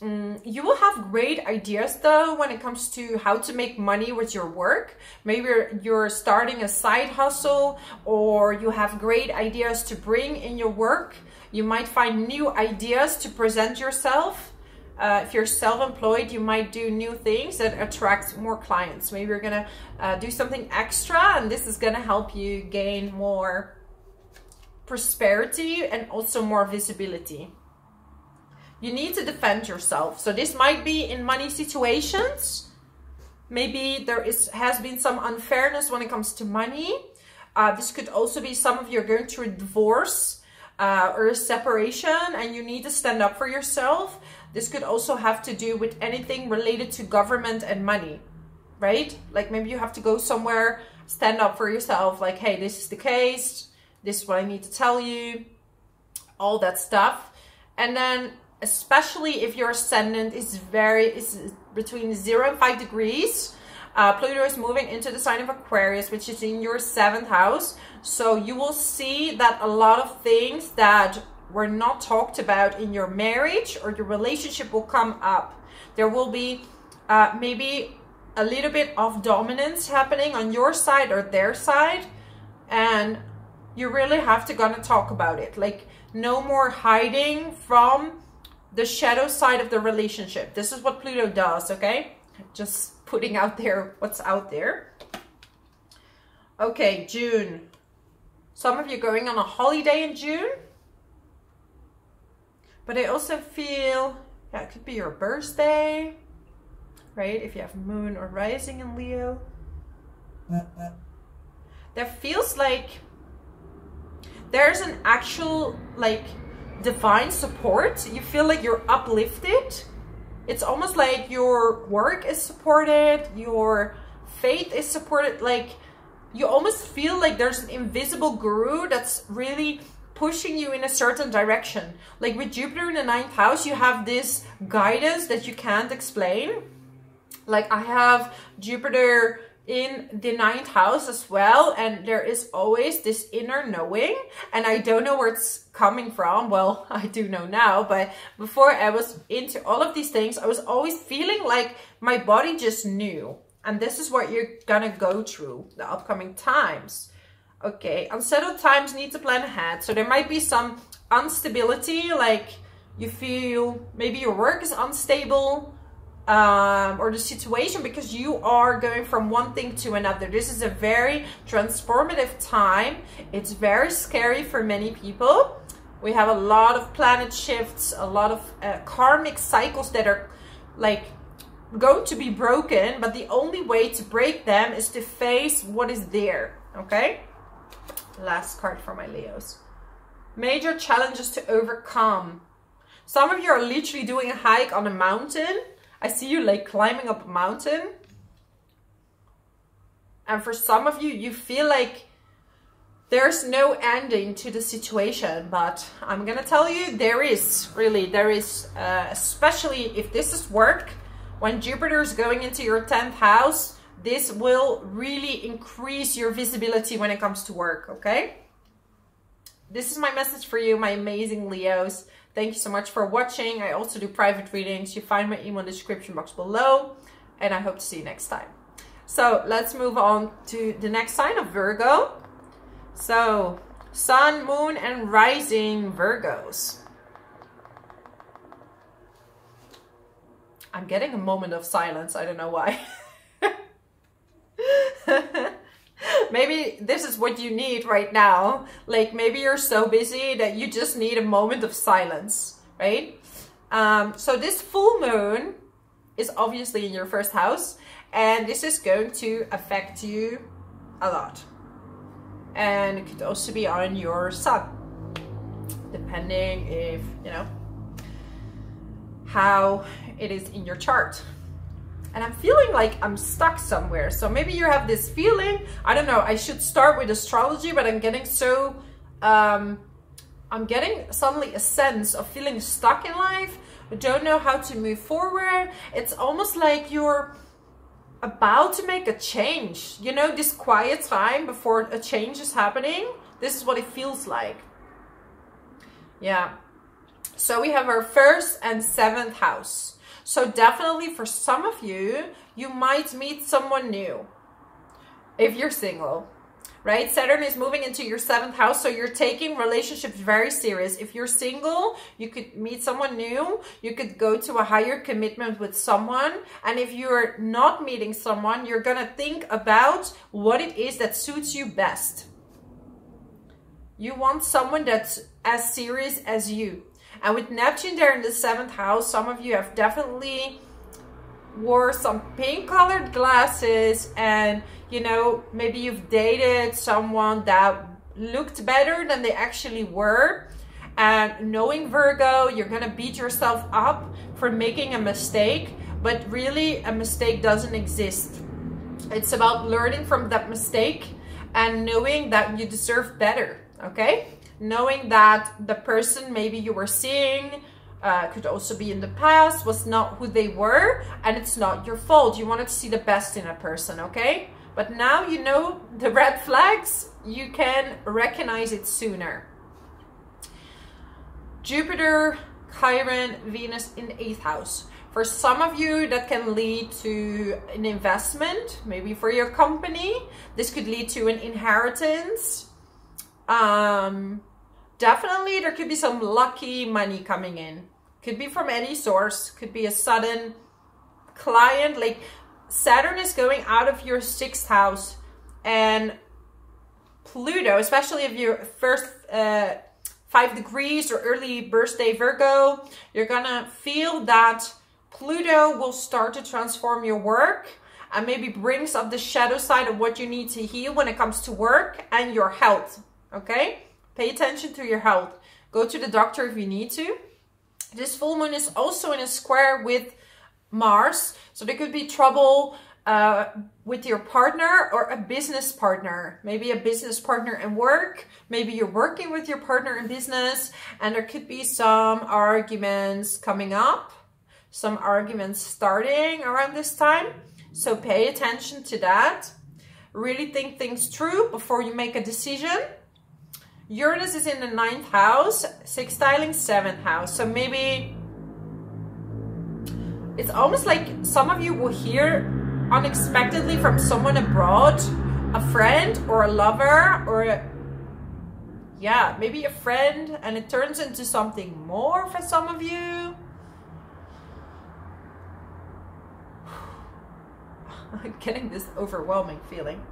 um, you will have great ideas though when it comes to how to make money with your work. Maybe you're, you're starting a side hustle or you have great ideas to bring in your work. You might find new ideas to present yourself. Uh, if you're self-employed, you might do new things that attract more clients. Maybe you're gonna uh, do something extra and this is gonna help you gain more prosperity and also more visibility. you need to defend yourself. So this might be in money situations. Maybe there is has been some unfairness when it comes to money. Uh, this could also be some of you are going through a divorce uh, or a separation and you need to stand up for yourself. This could also have to do with anything related to government and money, right? Like maybe you have to go somewhere, stand up for yourself, like, hey, this is the case, this is what I need to tell you, all that stuff. And then especially if your ascendant is very is between zero and five degrees, uh, Pluto is moving into the sign of Aquarius, which is in your seventh house. So you will see that a lot of things that were not talked about in your marriage or your relationship will come up. There will be uh, maybe a little bit of dominance happening on your side or their side. And you really have to gonna talk about it. Like no more hiding from the shadow side of the relationship. This is what Pluto does, okay? Just putting out there what's out there. Okay, June. Some of you going on a holiday in June. But I also feel, yeah, it could be your birthday, right? If you have moon or rising in Leo. Uh, uh. That feels like there's an actual, like, divine support. You feel like you're uplifted it's almost like your work is supported, your faith is supported. Like you almost feel like there's an invisible guru that's really pushing you in a certain direction. Like with Jupiter in the ninth house, you have this guidance that you can't explain. Like I have Jupiter in the ninth house as well and there is always this inner knowing and i don't know where it's coming from. Well i do know now but before i was into all of these things i was always feeling like my body just knew and this is what you're gonna go through the upcoming times. Okay unsettled times need to plan ahead so there might be some instability like you feel maybe your work is unstable um, or the situation because you are going from one thing to another. This is a very transformative time. It's very scary for many people. We have a lot of planet shifts, a lot of uh, karmic cycles that are like going to be broken, but the only way to break them is to face what is there, okay? Last card for my Leos. Major challenges to overcome. Some of you are literally doing a hike on a mountain I see you like climbing up a mountain. And for some of you, you feel like there's no ending to the situation. But I'm going to tell you, there is really, there is, uh, especially if this is work, when Jupiter is going into your 10th house, this will really increase your visibility when it comes to work, okay? This is my message for you, my amazing Leos. Thank you so much for watching. I also do private readings. You find my email in the description box below. And I hope to see you next time. So let's move on to the next sign of Virgo. So sun, moon, and rising Virgos. I'm getting a moment of silence. I don't know why. maybe this is what you need right now. Like maybe you're so busy that you just need a moment of silence, right? Um, so this full moon is obviously in your first house and this is going to affect you a lot. And it could also be on your sun, depending if, you know, how it is in your chart and I'm feeling like I'm stuck somewhere. So maybe you have this feeling, I don't know, I should start with astrology, but I'm getting so, um, I'm getting suddenly a sense of feeling stuck in life. I don't know how to move forward. It's almost like you're about to make a change. You know, this quiet time before a change is happening. This is what it feels like. Yeah. So we have our first and seventh house. So definitely for some of you, you might meet someone new if you're single right? Saturn is moving into your seventh house, so you're taking relationships very serious. If you're single, you could meet someone new. You could go to a higher commitment with someone. And if you're not meeting someone, you're going to think about what it is that suits you best. You want someone that's as serious as you. And with Neptune there in the seventh house, some of you have definitely wore some pink colored glasses and you know maybe you've dated someone that looked better than they actually were. And knowing Virgo you're gonna beat yourself up for making a mistake but really a mistake doesn't exist. It's about learning from that mistake and knowing that you deserve better okay knowing that the person maybe you were seeing uh, could also be in the past, was not who they were, and it's not your fault. You wanted to see the best in a person, okay? But now you know the red flags, you can recognize it sooner. Jupiter, Chiron, Venus in 8th house. For some of you, that can lead to an investment, maybe for your company. This could lead to an inheritance. Um, definitely, there could be some lucky money coming in. Could be from any source. Could be a sudden client. Like Saturn is going out of your sixth house and Pluto, especially if you're first uh, five degrees or early birthday Virgo, you're gonna feel that Pluto will start to transform your work and maybe brings up the shadow side of what you need to heal when it comes to work and your health. Okay? Pay attention to your health. Go to the doctor if you need to. This full moon is also in a square with Mars. So there could be trouble uh, with your partner or a business partner. Maybe a business partner in work. Maybe you're working with your partner in business and there could be some arguments coming up. Some arguments starting around this time. So pay attention to that. Really think things through before you make a decision. Uranus is in the ninth house, sextiling seventh house. So maybe it's almost like some of you will hear unexpectedly from someone abroad, a friend or a lover or a, yeah, maybe a friend and it turns into something more for some of you. I'm getting this overwhelming feeling.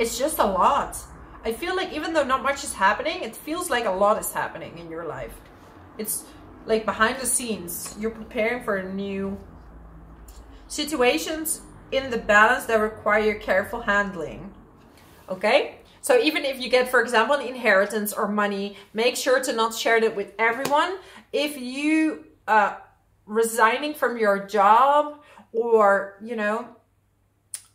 It's just a lot. I feel like even though not much is happening, it feels like a lot is happening in your life. It's like behind the scenes, you're preparing for new situations in the balance that require careful handling. Okay? So even if you get, for example, an inheritance or money, make sure to not share it with everyone. If you uh, resigning from your job or, you know,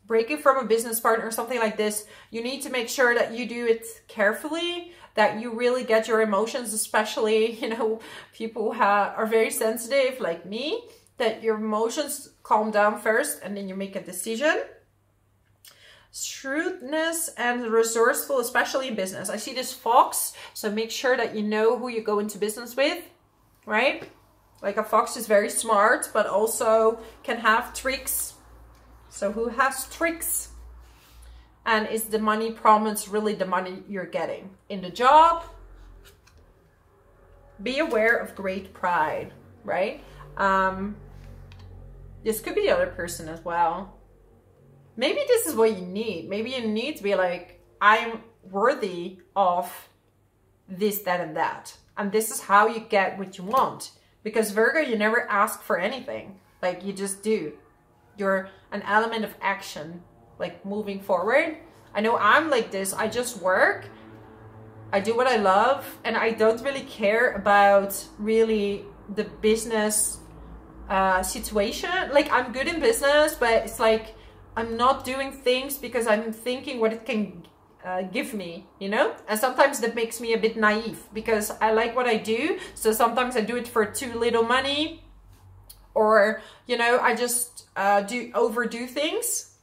breaking from a business partner or something like this, you need to make sure that you do it carefully, that you really get your emotions, especially, you know, people are very sensitive like me, that your emotions calm down first and then you make a decision. Shrewdness and resourceful, especially in business. I see this fox, so make sure that you know who you go into business with, right? Like a fox is very smart, but also can have tricks so who has tricks? And is the money promise really the money you're getting? In the job, be aware of great pride, right? Um, this could be the other person as well. Maybe this is what you need. Maybe you need to be like, I'm worthy of this, that, and that. And this is how you get what you want. Because Virgo, you never ask for anything. Like you just do you're an element of action, like moving forward. I know I'm like this. I just work. I do what I love and I don't really care about really the business uh, situation. Like I'm good in business, but it's like I'm not doing things because I'm thinking what it can uh, give me, you know? And sometimes that makes me a bit naive because I like what I do. So sometimes I do it for too little money or, you know, I just uh, do overdo things.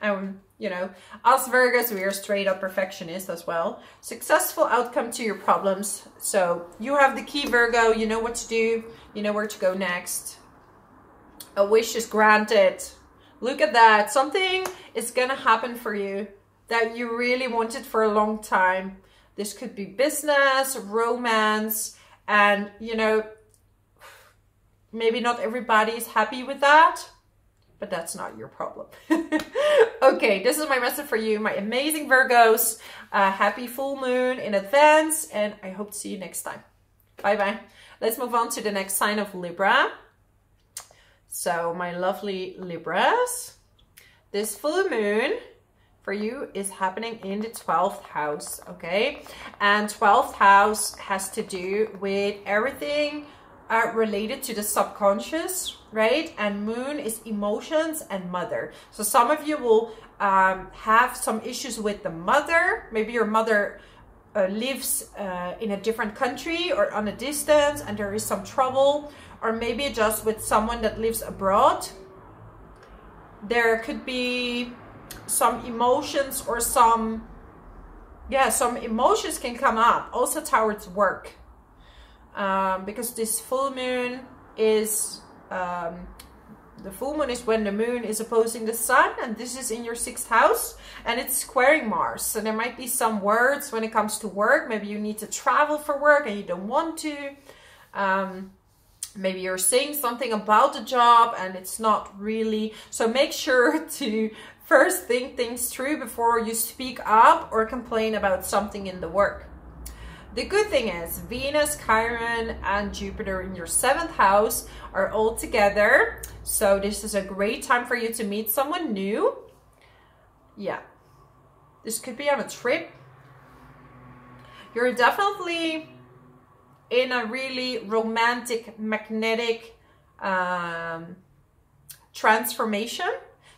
Um, you know, us Virgos, we are straight up perfectionists as well. Successful outcome to your problems. So you have the key Virgo, you know what to do, you know where to go next. A wish is granted. Look at that. Something is going to happen for you that you really wanted for a long time. This could be business, romance, and you know, Maybe not everybody is happy with that, but that's not your problem. okay, this is my message for you, my amazing Virgos. Uh, happy full moon in advance, and I hope to see you next time. Bye-bye. Let's move on to the next sign of Libra. So my lovely Libras, this full moon for you is happening in the 12th house, okay? And 12th house has to do with everything uh, related to the subconscious, right? And moon is emotions and mother. So some of you will um, have some issues with the mother. Maybe your mother uh, lives uh, in a different country or on a distance and there is some trouble. Or maybe just with someone that lives abroad. There could be some emotions or some, yeah, some emotions can come up also towards work um, because this full moon is um, the full moon is when the moon is opposing the sun and this is in your sixth house and it's squaring Mars. So there might be some words when it comes to work. Maybe you need to travel for work and you don't want to. Um, maybe you're saying something about the job and it's not really. So make sure to first think things through before you speak up or complain about something in the work. The good thing is Venus, Chiron, and Jupiter in your seventh house are all together. So this is a great time for you to meet someone new. Yeah. This could be on a trip. You're definitely in a really romantic, magnetic um, transformation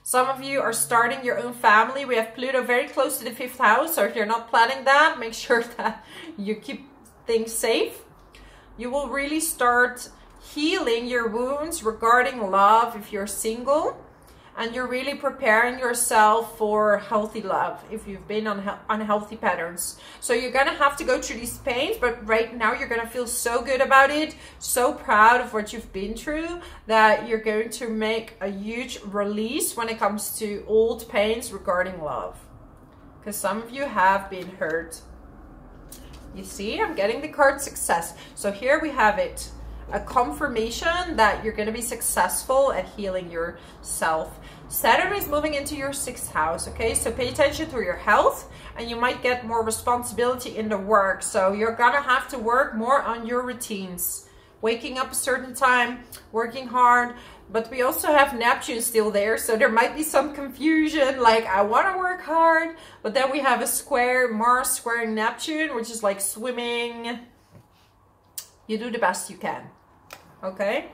some of you are starting your own family. We have Pluto very close to the fifth house. So if you're not planning that, make sure that you keep things safe. You will really start healing your wounds regarding love if you're single and you're really preparing yourself for healthy love if you've been on unhealthy patterns. So you're gonna have to go through these pains, but right now you're gonna feel so good about it, so proud of what you've been through that you're going to make a huge release when it comes to old pains regarding love. Because some of you have been hurt. You see, I'm getting the card success. So here we have it a confirmation that you're going to be successful at healing yourself. Saturn is moving into your sixth house, okay? So pay attention to your health and you might get more responsibility in the work. So you're gonna have to work more on your routines. Waking up a certain time, working hard, but we also have Neptune still there. So there might be some confusion, like I wanna work hard, but then we have a square, Mars squaring Neptune, which is like swimming. You do the best you can, okay?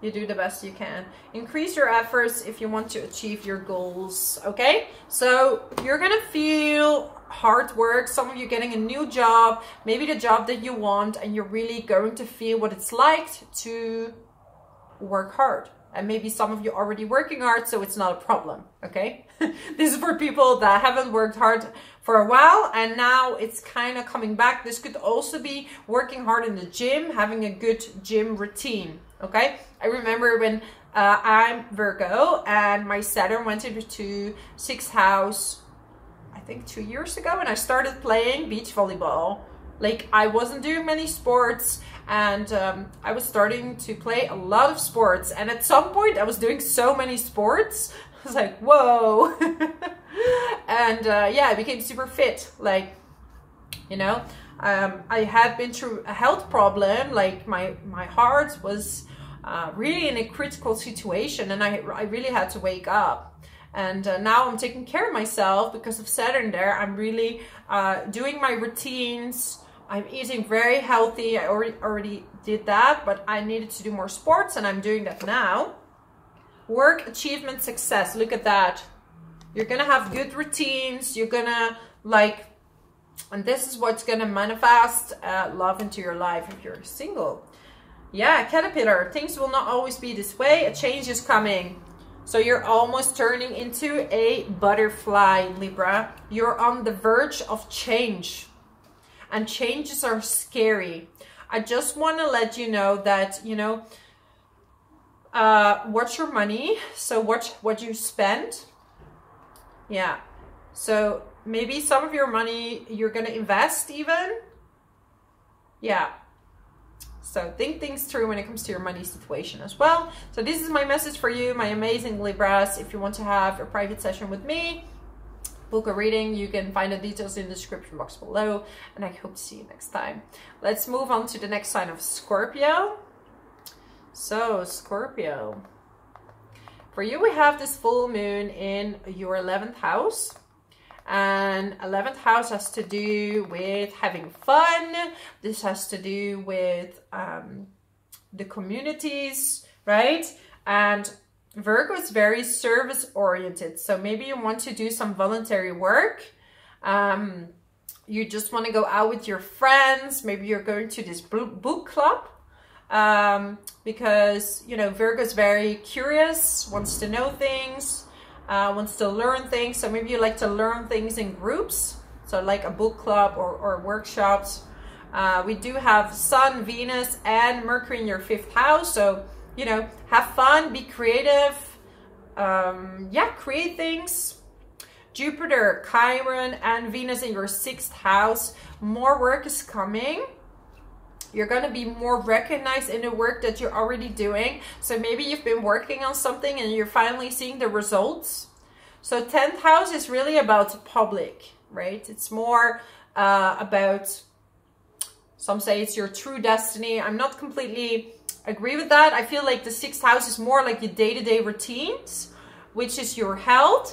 You do the best you can. Increase your efforts if you want to achieve your goals, okay? So you're gonna feel hard work, some of you getting a new job, maybe the job that you want, and you're really going to feel what it's like to work hard. And maybe some of you already working hard, so it's not a problem, okay? this is for people that haven't worked hard for a while and now it's kind of coming back. This could also be working hard in the gym, having a good gym routine, okay? I remember when uh, I'm Virgo and my Saturn went into sixth house, I think two years ago, and I started playing beach volleyball. Like I wasn't doing many sports and um, I was starting to play a lot of sports. And at some point I was doing so many sports. I was like, whoa. and uh, yeah, I became super fit. Like, you know, um, I had been through a health problem. Like my, my heart was uh, really in a critical situation and I, I really had to wake up. And uh, now I'm taking care of myself because of Saturn there. I'm really uh, doing my routines. I'm eating very healthy. I already, already did that, but I needed to do more sports and I'm doing that now. Work, achievement, success. Look at that. You're going to have good routines. You're going to like, and this is what's going to manifest uh, love into your life if you're single. Yeah, caterpillar. Things will not always be this way. A change is coming. So you're almost turning into a butterfly, Libra. You're on the verge of change. And changes are scary. I just want to let you know that, you know, uh, watch your money. So watch what you spend. Yeah. So maybe some of your money you're going to invest even. Yeah. So think things through when it comes to your money situation as well. So this is my message for you, my amazing Libras. If you want to have a private session with me, book a reading, you can find the details in the description box below. And I hope to see you next time. Let's move on to the next sign of Scorpio. So, Scorpio. For you, we have this full moon in your 11th house. And 11th house has to do with having fun. This has to do with um, the communities, right? And Virgo is very service oriented. So maybe you want to do some voluntary work. Um, you just want to go out with your friends. Maybe you're going to this book club um, because, you know, Virgo is very curious, wants to know things, uh, wants to learn things. So maybe you like to learn things in groups. So like a book club or, or workshops. Uh, we do have Sun, Venus, and Mercury in your fifth house. So you know, have fun, be creative. Um, yeah, create things. Jupiter, Chiron, and Venus in your sixth house. More work is coming. You're going to be more recognized in the work that you're already doing. So maybe you've been working on something and you're finally seeing the results. So 10th house is really about public, right? It's more uh, about, some say it's your true destiny. I'm not completely agree with that. I feel like the sixth house is more like your day-to-day -day routines, which is your health.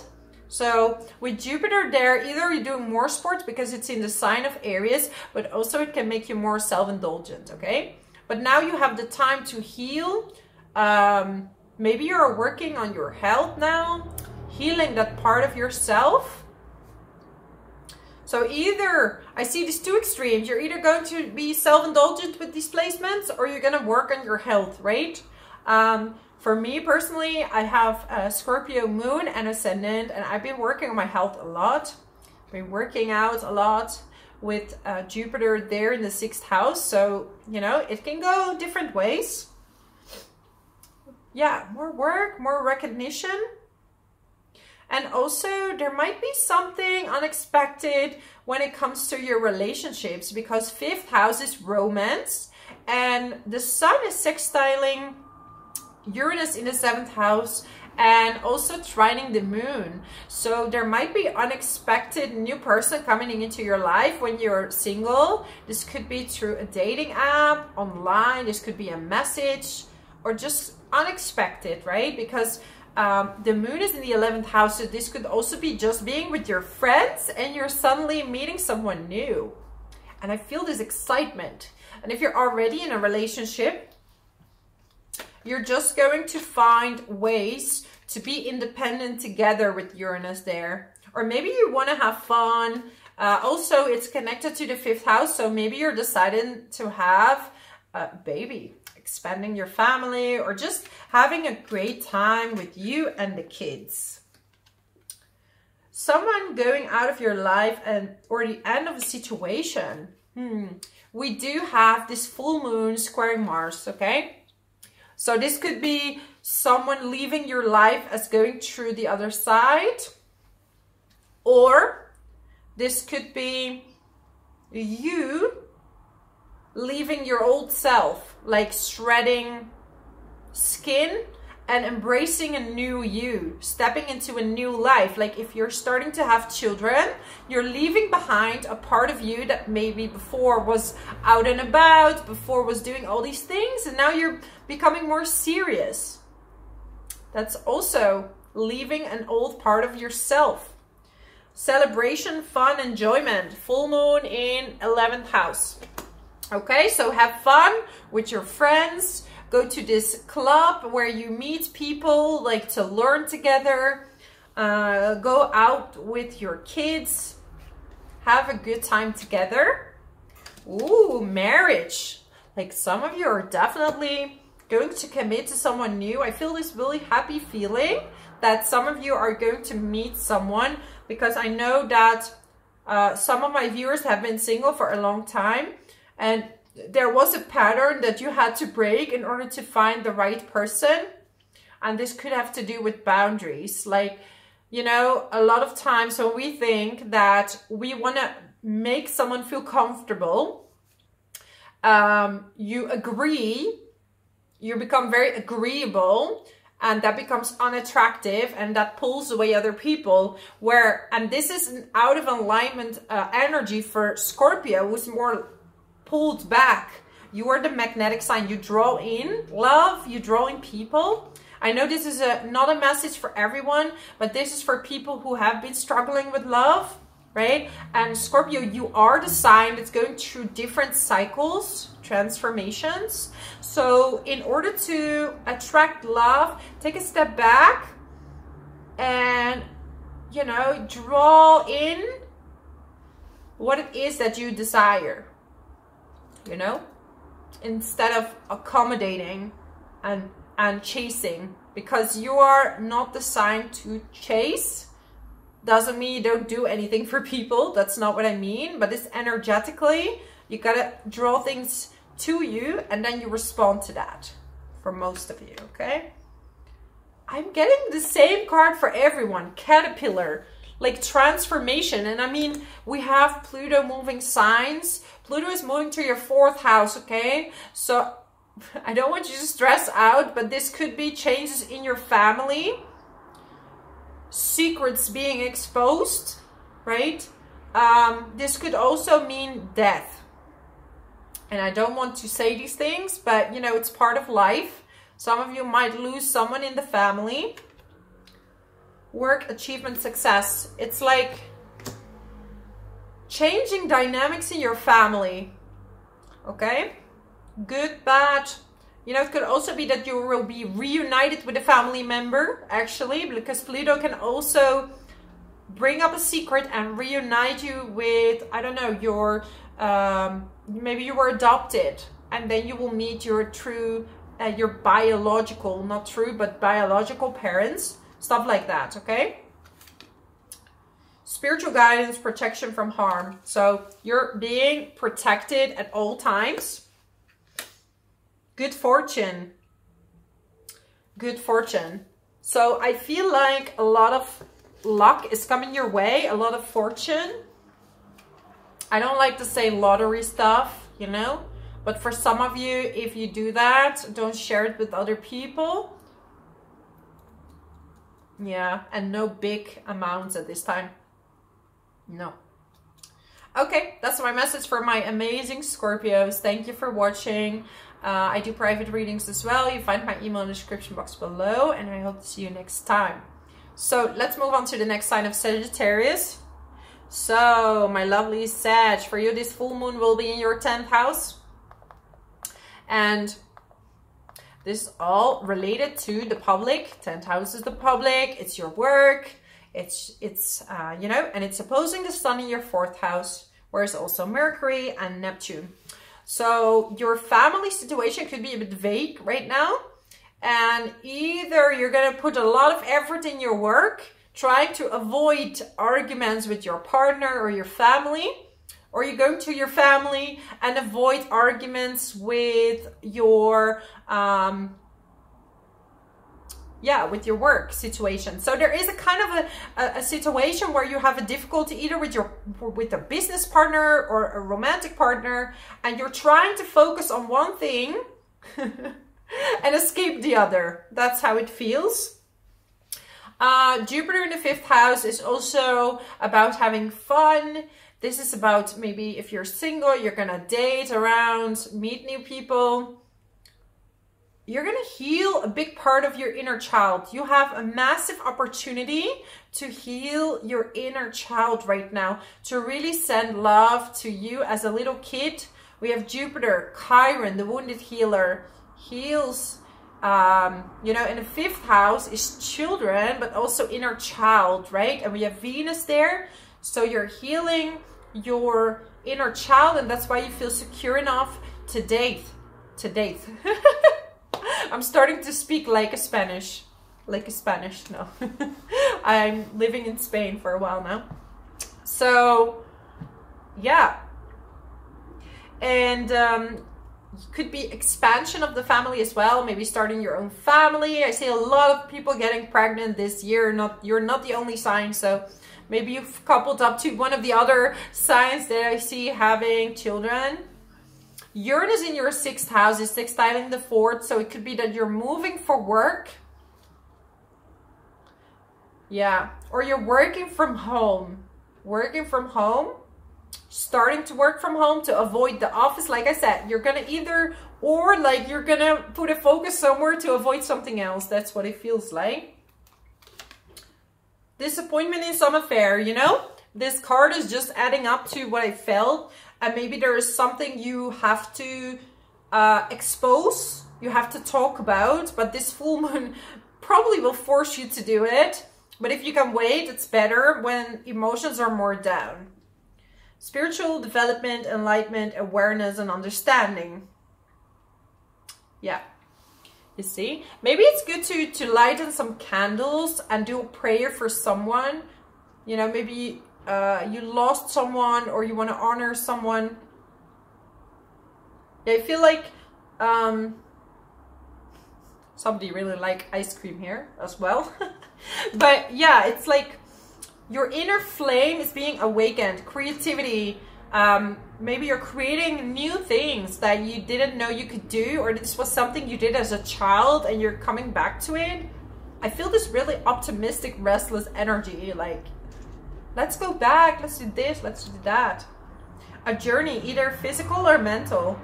So with Jupiter there, either you're doing more sports because it's in the sign of Aries, but also it can make you more self-indulgent, okay? But now you have the time to heal. Um, maybe you're working on your health now, healing that part of yourself so either, I see these two extremes. You're either going to be self-indulgent with these placements or you're going to work on your health, right? Um, for me personally, I have a Scorpio moon and ascendant and I've been working on my health a lot. I've been working out a lot with uh, Jupiter there in the sixth house. So, you know, it can go different ways. Yeah, more work, more recognition. And also there might be something unexpected when it comes to your relationships because fifth house is romance and the sun is sextiling Uranus in the seventh house and also trining the moon. So there might be unexpected new person coming into your life when you're single. This could be through a dating app, online, this could be a message or just unexpected, right? Because um, the moon is in the 11th house, so this could also be just being with your friends and you're suddenly meeting someone new. And I feel this excitement. And if you're already in a relationship, you're just going to find ways to be independent together with Uranus there. Or maybe you want to have fun. Uh, also, it's connected to the fifth house, so maybe you're deciding to have a baby expanding your family, or just having a great time with you and the kids. Someone going out of your life and or the end of a situation. Hmm. We do have this full moon squaring Mars, okay? So this could be someone leaving your life as going through the other side. Or this could be you leaving your old self, like shredding skin and embracing a new you, stepping into a new life. Like if you're starting to have children, you're leaving behind a part of you that maybe before was out and about, before was doing all these things, and now you're becoming more serious. That's also leaving an old part of yourself. Celebration, fun, enjoyment. Full moon in 11th house. Okay, so have fun with your friends. Go to this club where you meet people, like to learn together. Uh, go out with your kids. Have a good time together. Ooh, marriage. Like some of you are definitely going to commit to someone new. I feel this really happy feeling that some of you are going to meet someone because I know that uh, some of my viewers have been single for a long time and there was a pattern that you had to break in order to find the right person. And this could have to do with boundaries. Like, you know, a lot of times when we think that we want to make someone feel comfortable, um, you agree, you become very agreeable and that becomes unattractive and that pulls away other people where and this is an out of alignment uh, energy for scorpio who's more pulled back. You are the magnetic sign. You draw in love. You draw in people. I know this is a not a message for everyone but this is for people who have been struggling with love right? And scorpio you are the sign that's going through different cycles transformations. So in order to attract love, take a step back and, you know, draw in what it is that you desire, you know, instead of accommodating and, and chasing because you are not designed to chase doesn't mean you don't do anything for people. That's not what I mean. But it's energetically, you gotta draw things to you and then you respond to that for most of you, okay? I'm getting the same card for everyone, caterpillar, like transformation. And I mean, we have Pluto moving signs. Pluto is moving to your fourth house, okay? So I don't want you to stress out, but this could be changes in your family, secrets being exposed, right? Um, this could also mean death and I don't want to say these things, but you know, it's part of life. Some of you might lose someone in the family. Work, achievement, success. It's like changing dynamics in your family. Okay? Good, bad. You know, it could also be that you will be reunited with a family member, actually, because Pluto can also bring up a secret and reunite you with, I don't know, your um, maybe you were adopted and then you will meet your true uh, your biological not true but biological parents stuff like that okay spiritual guidance protection from harm. So you're being protected at all times. Good fortune. Good fortune. So i feel like a lot of luck is coming your way a lot of fortune. I don't like to say lottery stuff, you know, but for some of you, if you do that, don't share it with other people. Yeah, and no big amounts at this time. No. Okay, that's my message for my amazing Scorpios. Thank you for watching. Uh, I do private readings as well. You find my email in the description box below, and I hope to see you next time. So let's move on to the next sign of Sagittarius. So, my lovely Sag, for you this full moon will be in your 10th house. And this is all related to the public. 10th house is the public, it's your work, it's, it's uh, you know, and it's opposing the sun in your 4th house, whereas also Mercury and Neptune. So your family situation could be a bit vague right now. And either you're going to put a lot of effort in your work trying to avoid arguments with your partner or your family or you go to your family and avoid arguments with your um, yeah with your work situation so there is a kind of a, a, a, situation where you have a difficulty either with your with a business partner or a romantic partner and you're trying to focus on one thing and escape the other that's how it feels uh, Jupiter in the fifth house is also about having fun. This is about maybe if you're single, you're to date around, meet new people. You're going to heal a big part of your inner child. You have a massive opportunity to heal your inner child right now, to really send love to you as a little kid. We have Jupiter, Chiron, the wounded healer, heals um, you know, in the fifth house is children, but also inner child, right? And we have Venus there. So you're healing your inner child, and that's why you feel secure enough to date. To date. I'm starting to speak like a Spanish. Like a Spanish, no. I'm living in Spain for a while now. So, yeah. And um, could be expansion of the family as well maybe starting your own family i see a lot of people getting pregnant this year not you're not the only sign so maybe you've coupled up to one of the other signs that i see having children uranus in your sixth house is sextiling the fourth so it could be that you're moving for work Yeah. Or you're working from home. Working from home. Starting to work from home to avoid the office. Like I said, you're to either, or like you're to put a focus somewhere to avoid something else. That's what it feels like. Disappointment in some affair, you know? This card is just adding up to what I felt. And maybe there is something you have to uh, expose. You have to talk about. But this full moon probably will force you to do it. But if you can wait, it's better when emotions are more down. Spiritual development, enlightenment, awareness, and understanding. Yeah. You see? Maybe it's good to, to lighten some candles and do a prayer for someone. You know, maybe uh, you lost someone or you want to honor someone. Yeah, I feel like um, somebody really like ice cream here as well. but yeah, it's like your inner flame is being awakened. Creativity, um, maybe you're creating new things that you didn't know you could do or this was something you did as a child and you're coming back to it. I feel this really optimistic, restless energy. Like, let's go back, let's do this, let's do that. A journey, either physical or mental.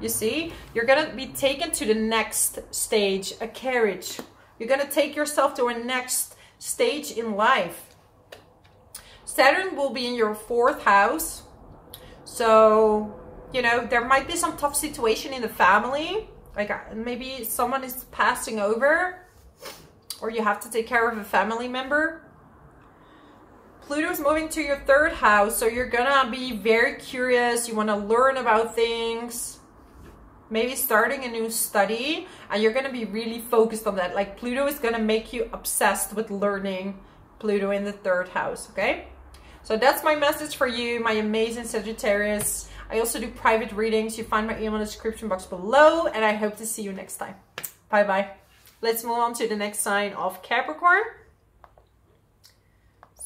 You see, you're gonna be taken to the next stage, a carriage. You're gonna take yourself to a next stage in life. Saturn will be in your fourth house. So, you know, there might be some tough situation in the family. Like uh, maybe someone is passing over or you have to take care of a family member. Pluto's moving to your third house, so you're gonna be very curious. You wanna learn about things. Maybe starting a new study and you're to be really focused on that. Like pluto is to make you obsessed with learning pluto in the third house okay? So that's my message for you my amazing sagittarius. I also do private readings. You find my email in the description box below and i hope to see you next time. Bye bye let's move on to the next sign of capricorn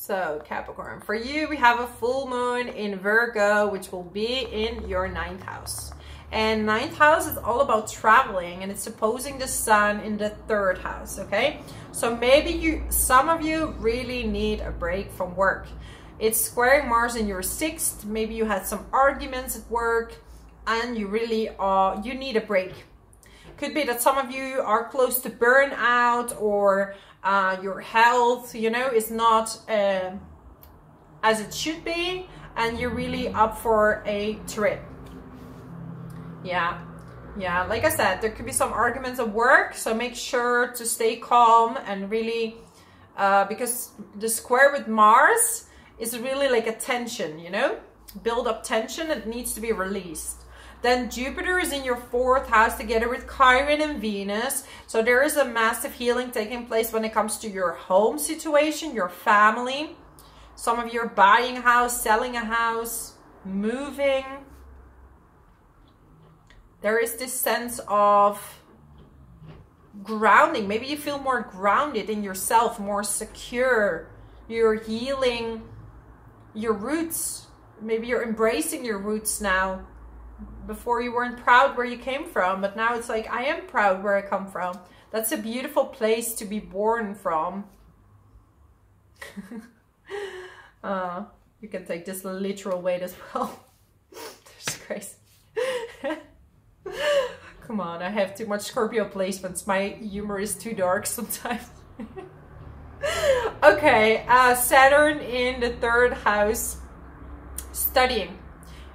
so Capricorn, for you, we have a full moon in Virgo, which will be in your ninth house. And ninth house is all about traveling and it's opposing the sun in the third house, okay? So maybe you, some of you really need a break from work. It's squaring Mars in your sixth. Maybe you had some arguments at work and you really are, you need a break. Could be that some of you are close to burnout or uh, your health, you know, is not uh, as it should be and you're really up for a trip yeah. Yeah, like I said, there could be some arguments at work, so make sure to stay calm and really, uh, because the square with Mars is really like a tension, you know? Build up tension, it needs to be released. Then Jupiter is in your fourth house together with Chiron and Venus. So there is a massive healing taking place when it comes to your home situation, your family. Some of you are buying a house, selling a house, moving there is this sense of grounding. Maybe you feel more grounded in yourself, more secure. You're healing your roots. Maybe you're embracing your roots now. Before you weren't proud where you came from, but now it's like, I am proud where I come from. That's a beautiful place to be born from. uh, you can take this literal weight as well. That's crazy. Come on, I have too much Scorpio placements. My humor is too dark sometimes. okay, uh, Saturn in the third house. Studying.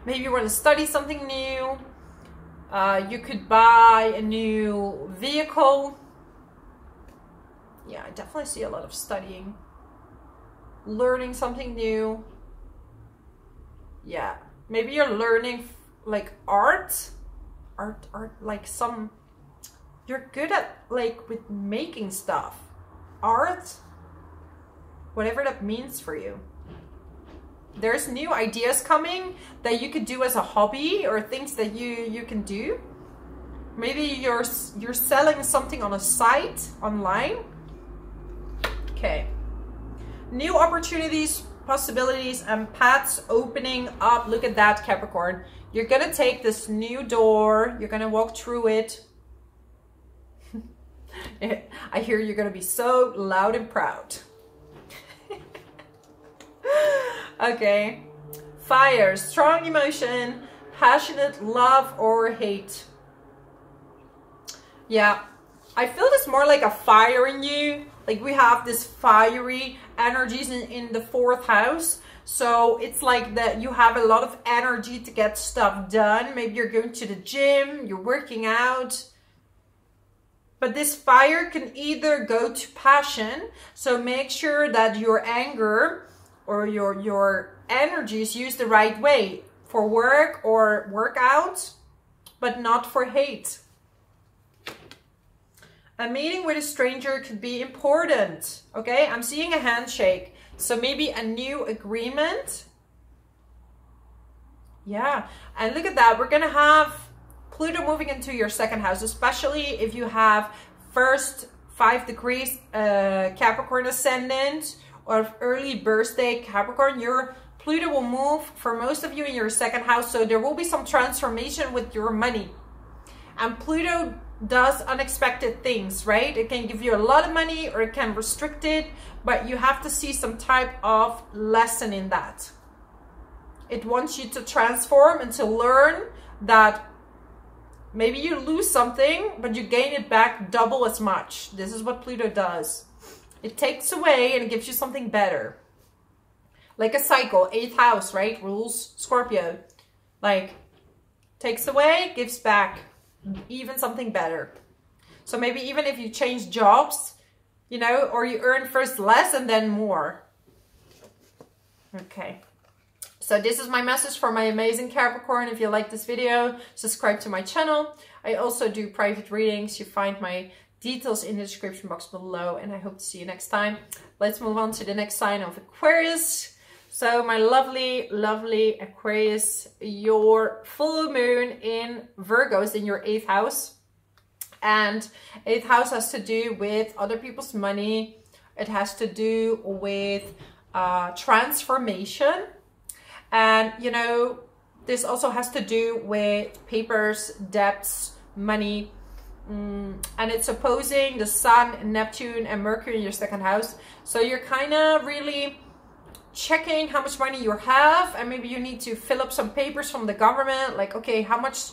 Maybe you want to study something new. Uh, you could buy a new vehicle. Yeah, I definitely see a lot of studying. Learning something new. Yeah, maybe you're learning like art art art like some you're good at like with making stuff art whatever that means for you there's new ideas coming that you could do as a hobby or things that you you can do. Maybe you're you're selling something on a site online. Okay. New opportunities possibilities and paths opening up. Look at that capricorn. You're to take this new door, you're to walk through it. I hear you're to be so loud and proud. okay. Fire, strong emotion, passionate love or hate. Yeah, I feel this more like a fire in you. Like we have this fiery energies in, in the fourth house. So it's like that you have a lot of energy to get stuff done. Maybe you're going to the gym, you're working out. But this fire can either go to passion. So make sure that your anger or your, your energy is used the right way for work or workout, but not for hate. A meeting with a stranger could be important. Okay, I'm seeing a handshake. So maybe a new agreement. Yeah, and look at that. We're going to have Pluto moving into your second house, especially if you have first five degrees uh, Capricorn ascendant or early birthday Capricorn. Your Pluto will move for most of you in your second house. So there will be some transformation with your money. And Pluto does unexpected things, right? It can give you a lot of money or it can restrict it, but you have to see some type of lesson in that. It wants you to transform and to learn that maybe you lose something, but you gain it back double as much. This is what Pluto does. It takes away and it gives you something better. Like a cycle, eighth house, right? Rules Scorpio. Like, takes away, gives back even something better. So maybe even if you change jobs, you know, or you earn first less and then more. Okay. So this is my message for my amazing Capricorn. If you like this video, subscribe to my channel. I also do private readings. You find my details in the description box below and I hope to see you next time. Let's move on to the next sign of Aquarius. So my lovely, lovely Aquarius, your full moon in Virgo is in your eighth house. And eighth house has to do with other people's money. It has to do with uh, transformation. And, you know, this also has to do with papers, debts, money. Mm, and it's opposing the Sun, Neptune, and Mercury in your second house. So you're kind of really checking how much money you have and maybe you need to fill up some papers from the government like okay how much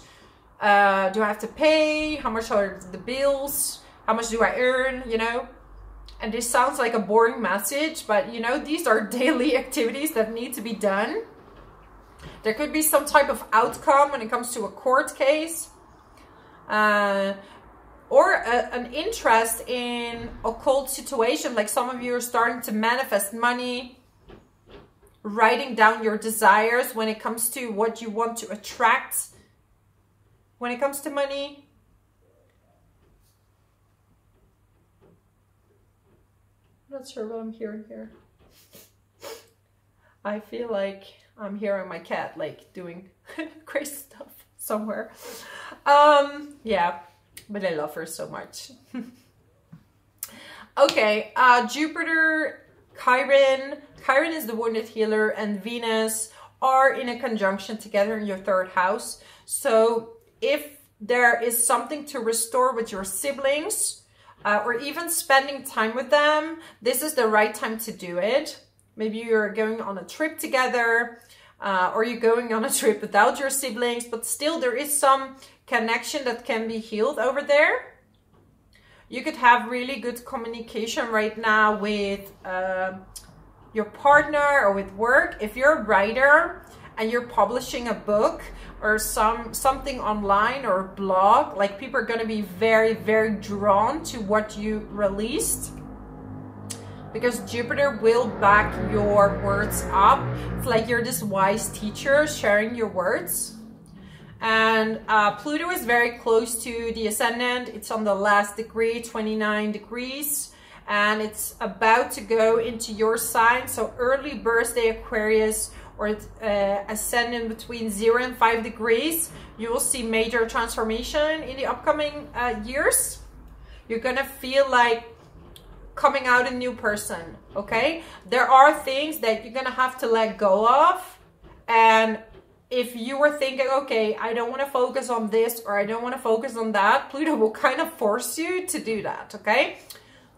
uh, do I have to pay? How much are the bills? How much do I earn you know? And this sounds like a boring message but you know these are daily activities that need to be done. There could be some type of outcome when it comes to a court case. Uh, or a, an interest in occult situation like some of you are starting to manifest money writing down your desires when it comes to what you want to attract when it comes to money. I'm not sure what I'm hearing here. I feel like I'm hearing my cat like doing crazy stuff somewhere. Um, yeah, but I love her so much. okay, uh, Jupiter, Chiron, Chiron is the wounded healer and Venus are in a conjunction together in your third house. So if there is something to restore with your siblings uh, or even spending time with them, this is the right time to do it. Maybe you're going on a trip together uh, or you're going on a trip without your siblings, but still there is some connection that can be healed over there. You could have really good communication right now with uh, your partner or with work, if you're a writer and you're publishing a book or some something online or blog, like people are going to be very, very drawn to what you released because Jupiter will back your words up. It's like you're this wise teacher sharing your words. And uh, Pluto is very close to the ascendant. It's on the last degree, 29 degrees and it's about to go into your sign. So early birthday Aquarius or uh, ascending between 0 and 5 degrees, you will see major transformation in the upcoming uh, years. You're going to feel like coming out a new person, okay? There are things that you're to have to let go of and if you were thinking, okay, I don't want to focus on this or I don't want to focus on that, Pluto will kind of force you to do that, okay?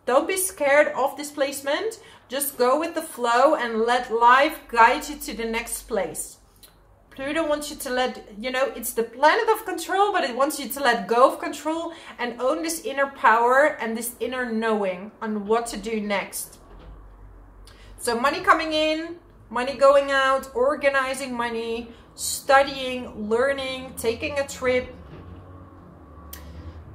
Don't be scared of displacement. Just go with the flow and let life guide you to the next place. Pluto wants you to let, you know, it's the planet of control, but it wants you to let go of control and own this inner power and this inner knowing on what to do next. So money coming in, money going out, organizing money, studying, learning, taking a trip.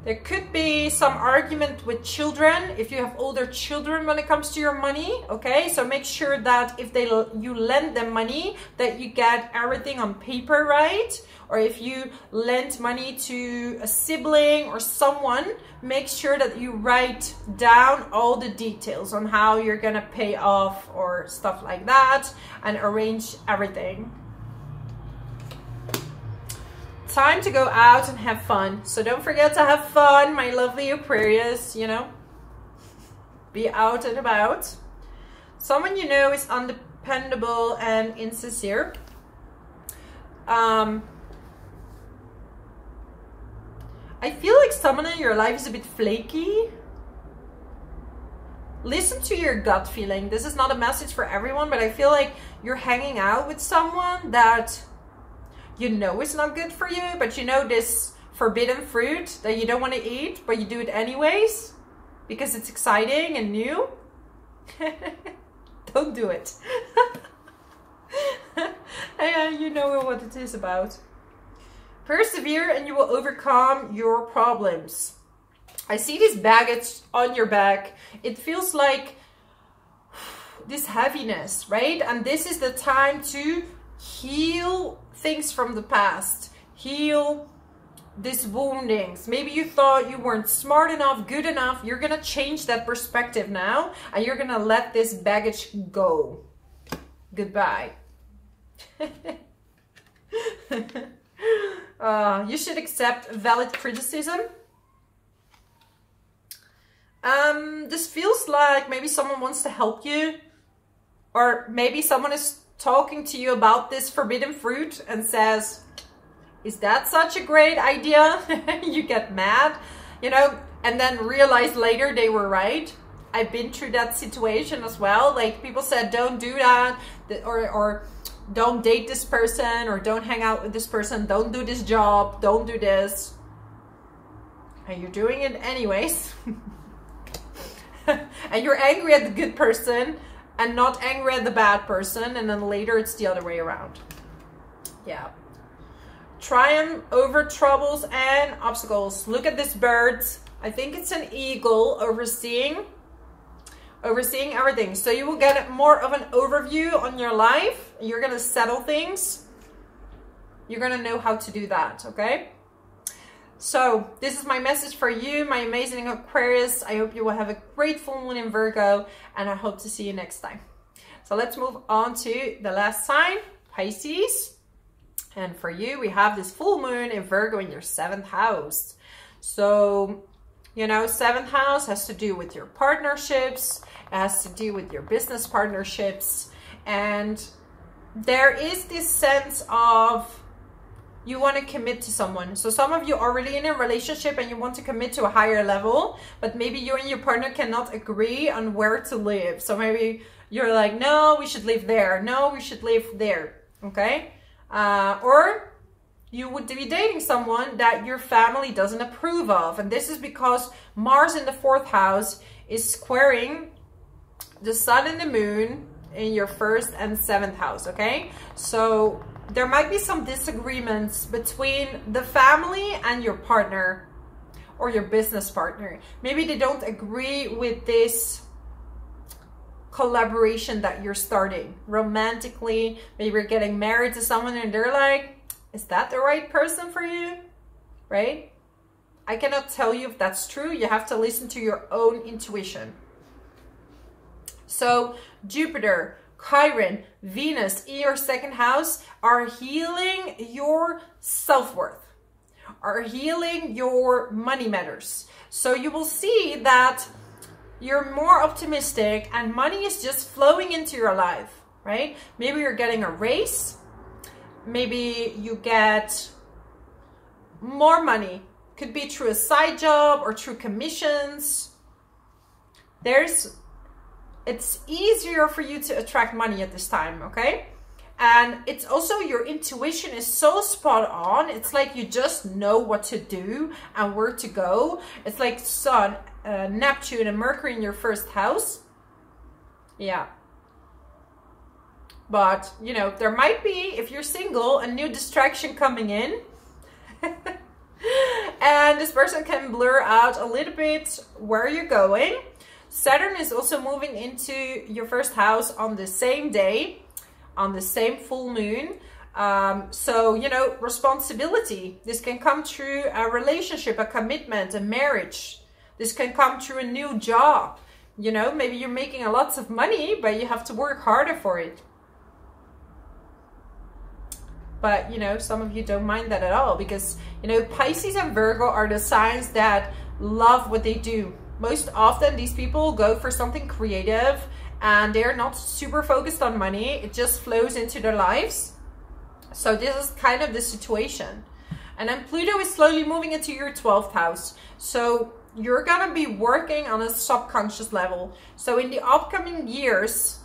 There could be some argument with children if you have older children when it comes to your money, okay? So make sure that if they you lend them money that you get everything on paper right or if you lend money to a sibling or someone, make sure that you write down all the details on how you're to pay off or stuff like that and arrange everything time to go out and have fun. So don't forget to have fun, my lovely Aquarius, you know. Be out and about. Someone you know is undependable and insincere. Um, I feel like someone in your life is a bit flaky. Listen to your gut feeling. This is not a message for everyone, but I feel like you're hanging out with someone that you know it's not good for you, but you know this forbidden fruit that you don't want to eat, but you do it anyways because it's exciting and new. don't do it. and you know what it is about. Persevere and you will overcome your problems. I see this baggage on your back. It feels like this heaviness, right? And this is the time to heal things from the past, heal these woundings. Maybe you thought you weren't smart enough, good enough. You're going to change that perspective now and you're going to let this baggage go. Goodbye. uh, you should accept valid criticism. Um, this feels like maybe someone wants to help you or maybe someone is talking to you about this forbidden fruit and says, is that such a great idea? you get mad, you know, and then realize later they were right. I've been through that situation as well. Like people said, don't do that or, or don't date this person or don't hang out with this person. Don't do this job. Don't do this. And you're doing it anyways. and you're angry at the good person and not angry at the bad person and then later it's the other way around. Yeah. Triumph over troubles and obstacles. Look at this bird. I think it's an eagle overseeing overseeing everything. So you will get more of an overview on your life. You're going to settle things. You're going to know how to do that, okay? So this is my message for you, my amazing Aquarius. I hope you will have a great full moon in Virgo and I hope to see you next time. So let's move on to the last sign, Pisces. And for you, we have this full moon in Virgo in your seventh house. So, you know, seventh house has to do with your partnerships, it has to do with your business partnerships. And there is this sense of you want to commit to someone. So some of you are already in a relationship and you want to commit to a higher level, but maybe you and your partner cannot agree on where to live. So maybe you're like, no, we should live there. No, we should live there. Okay. Uh, or you would be dating someone that your family doesn't approve of. And this is because Mars in the fourth house is squaring the sun and the moon in your first and seventh house. Okay. So there might be some disagreements between the family and your partner or your business partner. Maybe they don't agree with this collaboration that you're starting romantically. Maybe you're getting married to someone and they're like, is that the right person for you? Right? I cannot tell you if that's true. You have to listen to your own intuition. So Jupiter, Chiron, Venus in your second house are healing your self-worth, are healing your money matters. So you will see that you're more optimistic and money is just flowing into your life, right? Maybe you're getting a raise. maybe you get more money. Could be through a side job or through commissions. There's, it's easier for you to attract money at this time, okay? And it's also your intuition is so spot on. It's like you just know what to do and where to go. It's like Sun, uh, Neptune, and Mercury in your first house. Yeah. But, you know, there might be, if you're single, a new distraction coming in. and this person can blur out a little bit where you're going. Saturn is also moving into your first house on the same day on the same full moon. Um, so, you know, responsibility. This can come through a relationship, a commitment, a marriage. This can come through a new job. You know, maybe you're making a lots of money, but you have to work harder for it. But, you know, some of you don't mind that at all because, you know, Pisces and Virgo are the signs that love what they do. Most often, these people go for something creative and they're not super focused on money. It just flows into their lives. So this is kind of the situation. And then Pluto is slowly moving into your 12th house. So you're going to be working on a subconscious level. So in the upcoming years,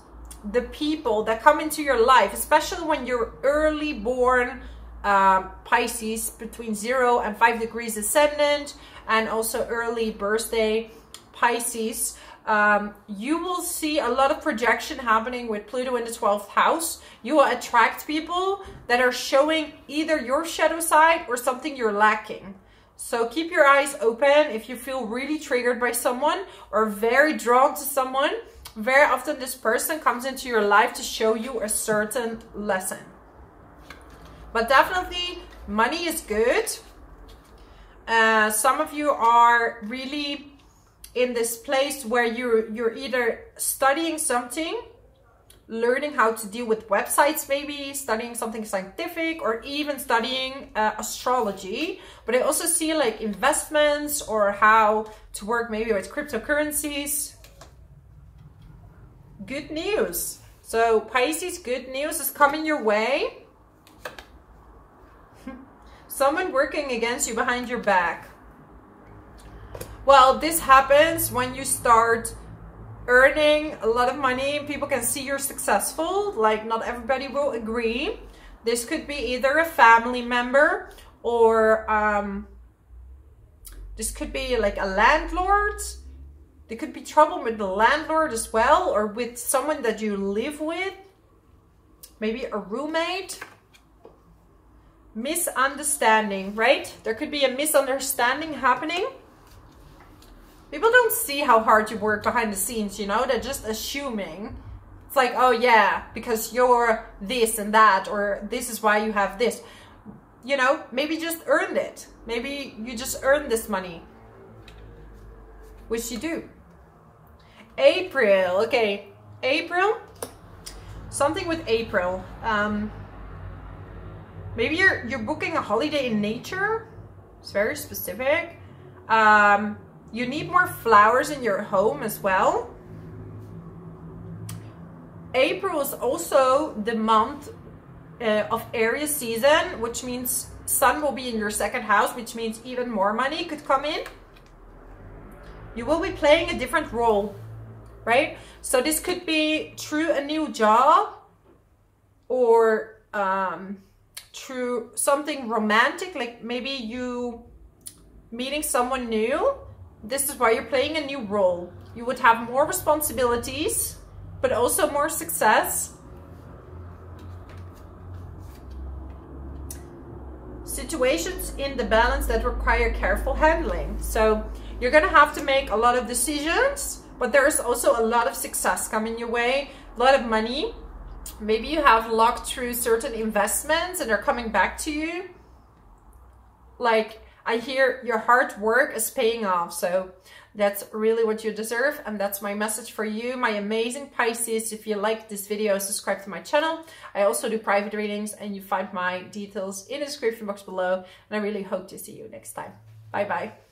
the people that come into your life, especially when you're early born uh, Pisces between 0 and 5 degrees ascendant, and also early birthday Pisces, um, you will see a lot of projection happening with Pluto in the 12th house. You will attract people that are showing either your shadow side or something you're lacking. So keep your eyes open if you feel really triggered by someone or very drawn to someone. Very often this person comes into your life to show you a certain lesson. But definitely money is good. Uh, some of you are really in this place where you're you're either studying something learning how to deal with websites maybe studying something scientific or even studying uh, astrology but i also see like investments or how to work maybe with cryptocurrencies. Good news. So pisces good news is coming your way. Someone working against you behind your back well, this happens when you start earning a lot of money. People can see you're successful. Like not everybody will agree. This could be either a family member or um, this could be like a landlord. There could be trouble with the landlord as well or with someone that you live with. Maybe a roommate. Misunderstanding, right? There could be a misunderstanding happening people don't see how hard you work behind the scenes, you know? They're just assuming. It's like, oh yeah, because you're this and that, or this is why you have this. You know, maybe just earned it. Maybe you just earned this money. Which you do. April, okay. April, something with April. Um, maybe you're, you're booking a holiday in nature. It's very specific. Um, you need more flowers in your home as well. April is also the month uh, of Aries season, which means sun will be in your second house, which means even more money could come in. You will be playing a different role, right? So this could be through a new job or um, through something romantic, like maybe you meeting someone new this is why you're playing a new role. You would have more responsibilities, but also more success. Situations in the balance that require careful handling. So you're gonna have to make a lot of decisions, but there's also a lot of success coming your way, a lot of money. Maybe you have locked through certain investments and they're coming back to you. Like I hear your hard work is paying off. So that's really what you deserve. And that's my message for you, my amazing Pisces. If you like this video, subscribe to my channel. I also do private readings and you find my details in the description box below. And I really hope to see you next time. Bye bye.